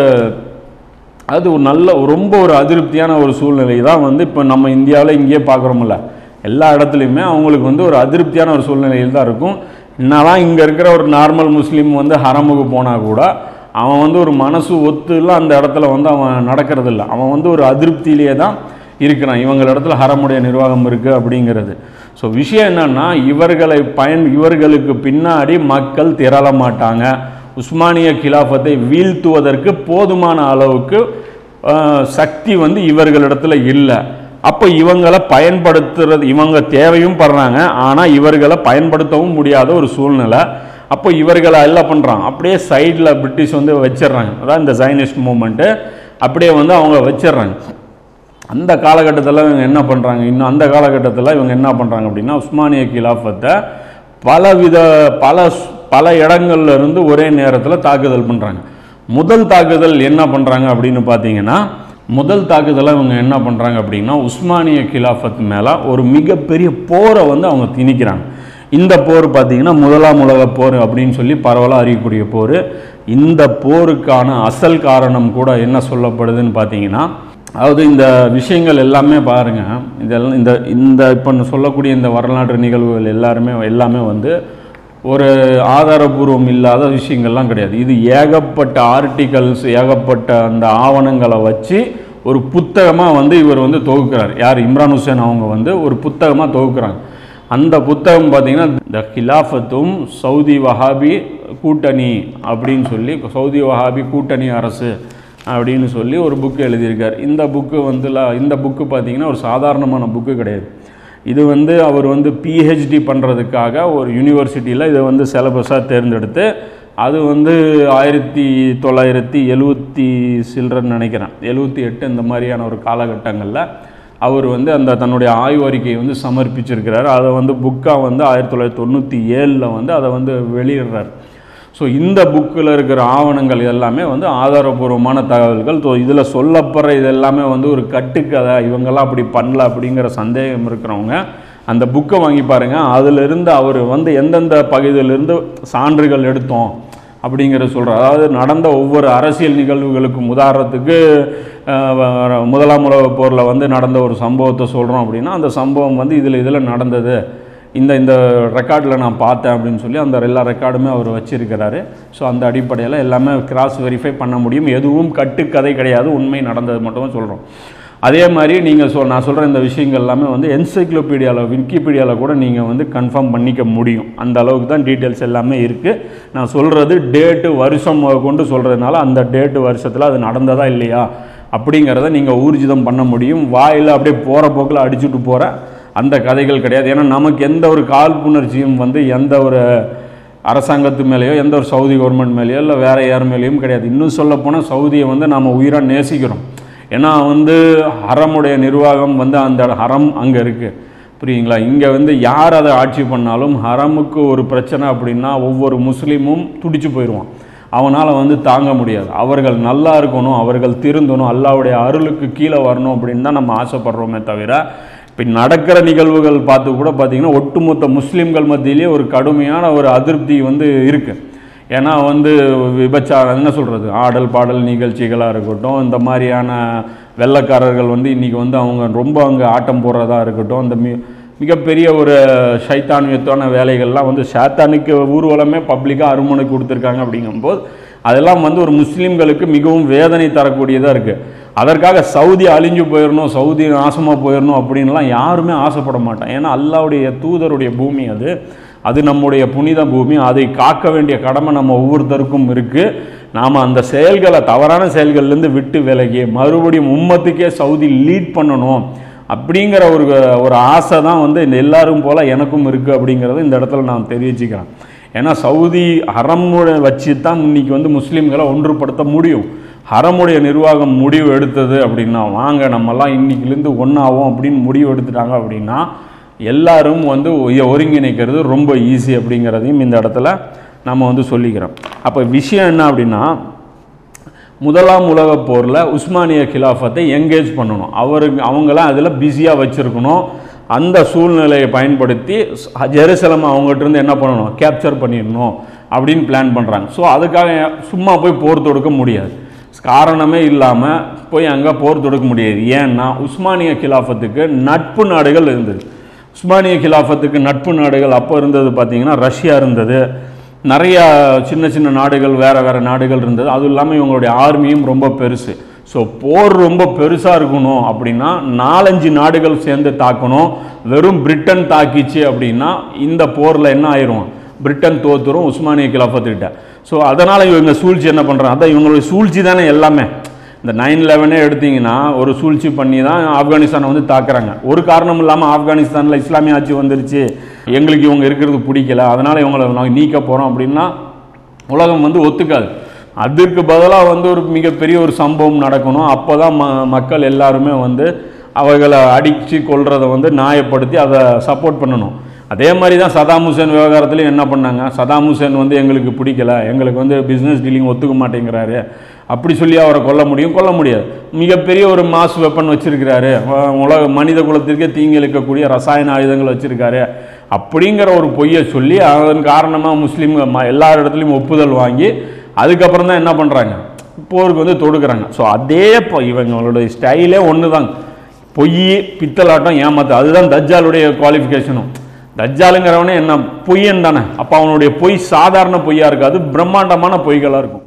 அது ஒரு நல்ல ரொம்ப ஒரு அதிருப்தியான ஒரு சூழ்நிலை தான் வந்து இப்போ நம்ம இந்தியாவில் இங்கேயே பார்க்குறோம்ல எல்லா இடத்துலையுமே அவங்களுக்கு வந்து ஒரு அதிருப்தியான ஒரு சூழ்நிலையில் தான் இருக்கும். என்னதான் இங்கே இருக்கிற ஒரு நார்மல் முஸ்லீம் வந்து ஹரமுக்கு போனால் கூட அவன் வந்து ஒரு மனசு ஒத்துலாம் அந்த இடத்துல வந்து அவன் நடக்கிறதில்ல. அவன் வந்து ஒரு அதிருப்தியிலே தான் இருக்கிறான். இவங்களிடத்தில் ஹரமுடைய நிர்வாகம் இருக்குது அப்படிங்கிறது. ஸோ விஷயம் என்னன்னா இவர்களை பயன் இவர்களுக்கு பின்னாடி மக்கள் திரள மாட்டாங்க. உஸ்மானிய கிலாஃபத்தை வீழ்த்துவதற்கு போதுமான அளவுக்கு சக்தி வந்து இவர்களிடத்துல இல்லை. அப்போ இவங்களை பயன்படுத்துறது இவங்க தேவையும் படுறாங்க. ஆனால் இவர்களை பயன்படுத்தவும் முடியாத ஒரு சூழ்நிலை. அப்போ இவர்களை எல்லாம் பண்ணுறாங்க அப்படியே சைடில் பிரிட்டிஷ் வந்து வச்சிடுறாங்க. அதான் இந்த சைனிஸ்ட் மூமெண்ட்டு அப்படியே வந்து அவங்க வச்சிடுறாங்க. அந்த காலகட்டத்தில் இவங்க என்ன பண்ணுறாங்க இன்னும் அந்த காலகட்டத்தில் இவங்க என்ன பண்ணுறாங்க அப்படின்னா உஸ்மானிய கிலாஃபத்தை பலவித பல பல இடங்கள்ல இருந்து ஒரே நேரத்தில் தாக்குதல் பண்ணுறாங்க முதல் தாக்குதல் என்ன பண்ணுறாங்க அப்படின்னு பார்த்தீங்கன்னா முதல் தாக்குதலை இவங்க என்ன பண்ணுறாங்க அப்படின்னா உஸ்மானிய கிலாஃபத் மேலே ஒரு மிகப்பெரிய போரை வந்து அவங்க திணிக்கிறாங்க. இந்த போர் பார்த்தீங்கன்னா முதலாம் உலக போர் அப்படின்னு சொல்லி பரவலாக அறியக்கூடிய போர். இந்த போருக்கான அசல் காரணம் கூட என்ன சொல்லப்படுதுன்னு பார்த்தீங்கன்னா அதாவது இந்த விஷயங்கள் எல்லாமே பாருங்கள் இதெல்லாம் இந்த இந்த இப்போ சொல்லக்கூடிய இந்த வரலாற்று நிகழ்வுகள் எல்லாருமே எல்லாமே வந்து ஒரு ஆதாரபூர்வம் இல்லாத விஷயங்கள்லாம் கிடையாது. இது ஏகப்பட்ட ஆர்டிகல்ஸ் ஏகப்பட்ட அந்த ஆவணங்களை வச்சு ஒரு புத்தகமாக வந்து இவர் வந்து தொகுக்கிறார். யார்? இம்ரான் ஹுசேன் அவங்க வந்து ஒரு புத்தகமாக தொகுக்கிறாங்க. அந்த புத்தகம் பார்த்தீங்கன்னா த கிலாஃபத்தும் சவுதி வஹாபி கூட்டணி அப்படின்னு சொல்லி சவுதி வஹாபி கூட்டணி அரசு அப்படின்னு சொல்லி ஒரு புக்கு எழுதியிருக்கார். இந்த புக்கு வந்து இந்த புக்கு பார்த்தீங்கன்னா ஒரு சாதாரணமான புக்கு கிடையாது. இது வந்து அவர் வந்து பிஹெச்டி பண்ணுறதுக்காக ஒரு யூனிவர்சிட்டியில் இதை வந்து சிலபஸாக தேர்ந்தெடுத்து அது வந்து ஆயிரத்தி தொள்ளாயிரத்தி எழுவத்தி சில்லறன்னு நினைக்கிறேன். எழுவத்தி எட்டு இந்த மாதிரியான ஒரு காலகட்டங்களில் அவர் வந்து அந்த தன்னுடைய ஆய்வறிக்கையை வந்து சமர்ப்பிச்சிருக்கிறார். அதை வந்து புக்காக வந்து ஆயிரத்தி தொள்ளாயிரத்தி தொண்ணூற்றி ஏழில் வந்து அதை வந்து வெளியிடுறார். ஸோ இந்த புக்கில் இருக்கிற ஆவணங்கள் எல்லாமே வந்து ஆதாரபூர்வமான தகவல்கள். ஸோ இதில் சொல்லப்படுற இது எல்லாமே வந்து ஒரு கட்டுக்கதை. இவங்கெல்லாம் அப்படி பண்ணல அப்படிங்கிற சந்தேகம் இருக்கிறவங்க அந்த புக்கை வாங்கி பாருங்கள் அதிலிருந்து அவர் வந்து எந்தெந்த பகுதியிலிருந்து சான்றுகள் எடுத்தோம் அப்படிங்கிற சொல்கிறார் அதாவது நடந்த ஒவ்வொரு அரசியல் நிகழ்வுகளுக்கும் உதாரணத்துக்கு முதலாம் உலக போரில் வந்து நடந்த ஒரு சம்பவத்தை சொல்கிறோம் அப்படின்னா அந்த சம்பவம் வந்து இதில் இதில் நடந்தது. இந்த இந்த ரெக்கார்டில் நான் பார்த்தேன் அப்படின்னு சொல்லி அந்த எல்லா ரெக்கார்டுமே அவர் வச்சிருக்கிறாரு. ஸோ அந்த அடிப்படையில் எல்லாமே கிராஸ் வெரிஃபை பண்ண முடியும். எதுவும் கட்டுக்கதை கிடையாது. உண்மை நடந்தது மட்டும் சொல்கிறோம் அதே மாதிரி நீங்கள் சொல் நான் சொல்கிற இந்த விஷயங்கள் எல்லாமே வந்து என்சைக்ளோபீடியாவில் விக்கிபீடியாவில் கூட நீங்கள் வந்து கன்ஃபார்ம் பண்ணிக்க முடியும். அந்த அளவுக்கு தான் டீட்டெயில்ஸ் எல்லாமே இருக்குது நான் சொல்கிறது டேட்டு வருஷம் கொண்டு சொல்கிறதுனால அந்த டேட்டு வருஷத்தில் அது நடந்ததா இல்லையா அப்படிங்கிறத நீங்கள் ஊர்ஜிதம் பண்ண முடியும். வாயில் அப்படியே போகிற போக்கில் அடிச்சுட்டு போகிற அந்த கதைகள் கிடையாது. ஏன்னா நமக்கு எந்த ஒரு காழ்ப்புணர்ச்சியும் வந்து எந்த ஒரு அரசாங்கத்து மேலேயோ எந்த ஒரு சவுதி கவர்மெண்ட் மேலேயோ இல்லை வேறு யார் மேலேயும் கிடையாது. இன்னும் சொல்லப்போனால் சவுதியை வந்து நாம் உயிராக நேசிக்கிறோம். ஏன்னா வந்து ஹரமுடைய நிர்வாகம் வந்து அந்த ஹரம் அங்கே இருக்குது புரியுங்களா? இங்கே வந்து யார் அதை ஆட்சி பண்ணாலும் ஹரமுக்கு ஒரு பிரச்சனை அப்படின்னா ஒவ்வொரு முஸ்லீமும் துடிச்சு போயிடுவான் அவனால் வந்து தாங்க முடியாது. அவர்கள் நல்லா இருக்கணும் அவர்கள் திருந்தணும் அல்லாவுடைய அருளுக்கு கீழே வரணும் அப்படின்னு தான் நம்ம ஆசைப்படுறோமே தவிர இப்போ நடக்கிற நிகழ்வுகள் பார்த்து கூட பார்த்தீங்கன்னா ஒட்டுமொத்த முஸ்லீம்கள் மத்தியிலே ஒரு கடுமையான ஒரு அதிருப்தி வந்து இருக்குது ஏன்னா வந்து விபச்சாரம் என்ன சொல்கிறது ஆடல் பாடல் நிகழ்ச்சிகளாக இருக்கட்டும் இந்த மாதிரியான வெள்ளைக்காரர்கள் வந்து இன்றைக்கி வந்து அவங்க ரொம்ப அங்கே ஆட்டம் போடுறதா இருக்கட்டும் இந்த மி மிகப்பெரிய ஒரு சைத்தானியத்தான வேலைகள்லாம் வந்து சாத்தானுக்கு ஊர்வலமே பப்ளிக்காக அருமனை கொடுத்துருக்காங்க அப்படிங்கும்போது அதெல்லாம் வந்து ஒரு முஸ்லீம்களுக்கு மிகவும் வேதனை தரக்கூடியதாக இருக்குது அதற்காக சவுதி அழிஞ்சு போயிடணும் சவுதி நாசமாக போயிடணும் அப்படின்லாம் யாருமே ஆசைப்பட மாட்டான் ஏன்னா அல்லாவுடைய தூதருடைய பூமி அது. அது நம்முடைய புனித பூமி. அதை காக்க வேண்டிய கடமை நம்ம ஒவ்வொருத்தருக்கும் இருக்குது நாம் அந்த செயல்களை தவறான செயல்கள்லேருந்து விட்டு விலகி மறுபடியும் உம்மத்துக்கே சவுதி லீட் பண்ணணும் அப்படிங்கிற ஒரு ஒரு ஆசை தான் வந்து இந்த எல்லாரும் போல் எனக்கும் இருக்குது அப்படிங்கிறத இந்த இடத்துல நான் தெரிவிச்சுக்கிறேன். ஏன்னா சவுதி ஹரமுட வச்சு தான் இன்னைக்கு வந்து முஸ்லீம்களை ஒன்றுபடுத்த முடியும். ஹரமுடைய நிர்வாகம் முடிவு எடுத்தது அப்படின்னா வாங்க நம்மலாம் இன்னைக்குலேருந்து ஒன்றாகும் அப்படின்னு முடிவு எடுத்துட்டாங்க அப்படின்னா எல்லாரும் வந்து ஒருங்கிணைக்கிறது ரொம்ப ஈஸி அப்படிங்கிறதையும் இந்த இடத்துல நம்ம வந்து சொல்லிக்கிறோம். அப்போ விஷயம் என்ன அப்படின்னா முதலாம் உலகப் போரில் உஸ்மானிய கிலாஃபத்தை எங்கேஜ் பண்ணணும். அவருக்கு அவங்களாம் அதில் பிஸியாக வச்சுருக்கணும். அந்த சூழ்நிலையை பயன்படுத்தி ஜெருசலம் அவங்ககிட்ட இருந்து என்ன பண்ணணும்? கேப்சர் பண்ணிடணும் அப்படின்னு பிளான் பண்ணுறாங்க ஸோ அதுக்காக சும்மா போய் போர் தொடுக்க முடியாது. காரணமே இல்லாமல் போய் அங்கே போர் தொடுக்க முடியாது. ஏன்னா உஸ்மானிய கிலாஃபத்துக்கு நட்பு நாடுகள் இருந்தது. உஸ்மானிய கிலாஃபத்துக்கு நட்பு நாடுகள் அப்போ இருந்தது பார்த்திங்கன்னா ரஷ்யா இருந்தது. நிறையா சின்ன சின்ன நாடுகள் வேறு வேறு நாடுகள் இருந்தது. அதுவும் இல்லாமல் இவங்களுடைய ஆர்மியும் ரொம்ப பெருசு. ஸோ போர் ரொம்ப பெருசாக இருக்கணும் அப்படின்னா நாலஞ்சு நாடுகள் சேர்ந்து தாக்கணும். வெறும் பிரிட்டன் தாக்கிச்சு அப்படின்னா இந்த போரில் என்ன ஆயிரும்? பிரிட்டன் தோத்துரும் உஸ்மானிய கிலாஃபத்துக்கிட்ட ஸோ அதனால் இவங்க சூழ்ச்சி என்ன பண்ணுறாங்க அதான் இவங்களுடைய சூழ்ச்சி தானே எல்லாமே. இந்த நைன் லெவனே எடுத்தீங்கன்னா ஒரு சூழ்ச்சி பண்ணி தான் ஆப்கானிஸ்தானை வந்து தாக்குறாங்க. ஒரு காரணம் இல்லாமல் ஆப்கானிஸ்தானில் இஸ்லாமிய ஆட்சி வந்துருச்சு. எங்களுக்கு இவங்க இருக்கிறது பிடிக்கல. அதனால் இவங்களை நாங்கள் நீக்க போகிறோம் அப்படின்னா உலகம் வந்து ஒத்துக்காது. அதற்கு பதிலாக வந்து ஒரு மிகப்பெரிய ஒரு சம்பவம் நடக்கணும். அப்போ தான் ம மக்கள் எல்லாருமே வந்து அவர்களை அடித்து கொள்றதை வந்து நியாயப்படுத்தி அதை சப்போர்ட் பண்ணணும். அதே மாதிரி தான் சதாம் ஹுசேன் விவகாரத்துலையும் என்ன பண்ணாங்க? சதாம் ஹுசேன் வந்து எங்களுக்கு பிடிக்கல எங்களுக்கு வந்து பிஸ்னஸ் டீலிங் ஒத்துக்க மாட்டேங்கிறாரு. அப்படி சொல்லி அவரை கொல்ல முடியும்? கொல்ல முடியாது. மிகப்பெரிய ஒரு மாஸ் வெப்பன் வச்சுருக்கிறாரு. உலக மனித குலத்திற்கே தீங்கிழைக்கக்கூடிய ரசாயன ஆயுதங்கள் வச்சுருக்காரு. அப்படிங்கிற ஒரு பொய்யை சொல்லி அதன் காரணமாக முஸ்லீம் ம- எல்லா இடத்துலையும் ஒப்புதல் வாங்கி அதுக்கப்புறம் தான் என்ன பண்ணுறாங்க போருக்கு வந்து தொடுக்கிறாங்க. ஸோ அதே இப்போ இவங்களுடைய ஸ்டைலே ஒன்று தான் பொய் பித்தலாட்டம் ஏமாத்து அதுதான் தஜ்ஜாலுடைய குவாலிஃபிகேஷனும் தஜ்ஜாலுங்கிறவனே என்ன பொய்யன் தானே? அப்போ அவனுடைய பொய் சாதாரண பொய்யா இருக்காது பிரம்மாண்டமான பொய்களாக இருக்கும்.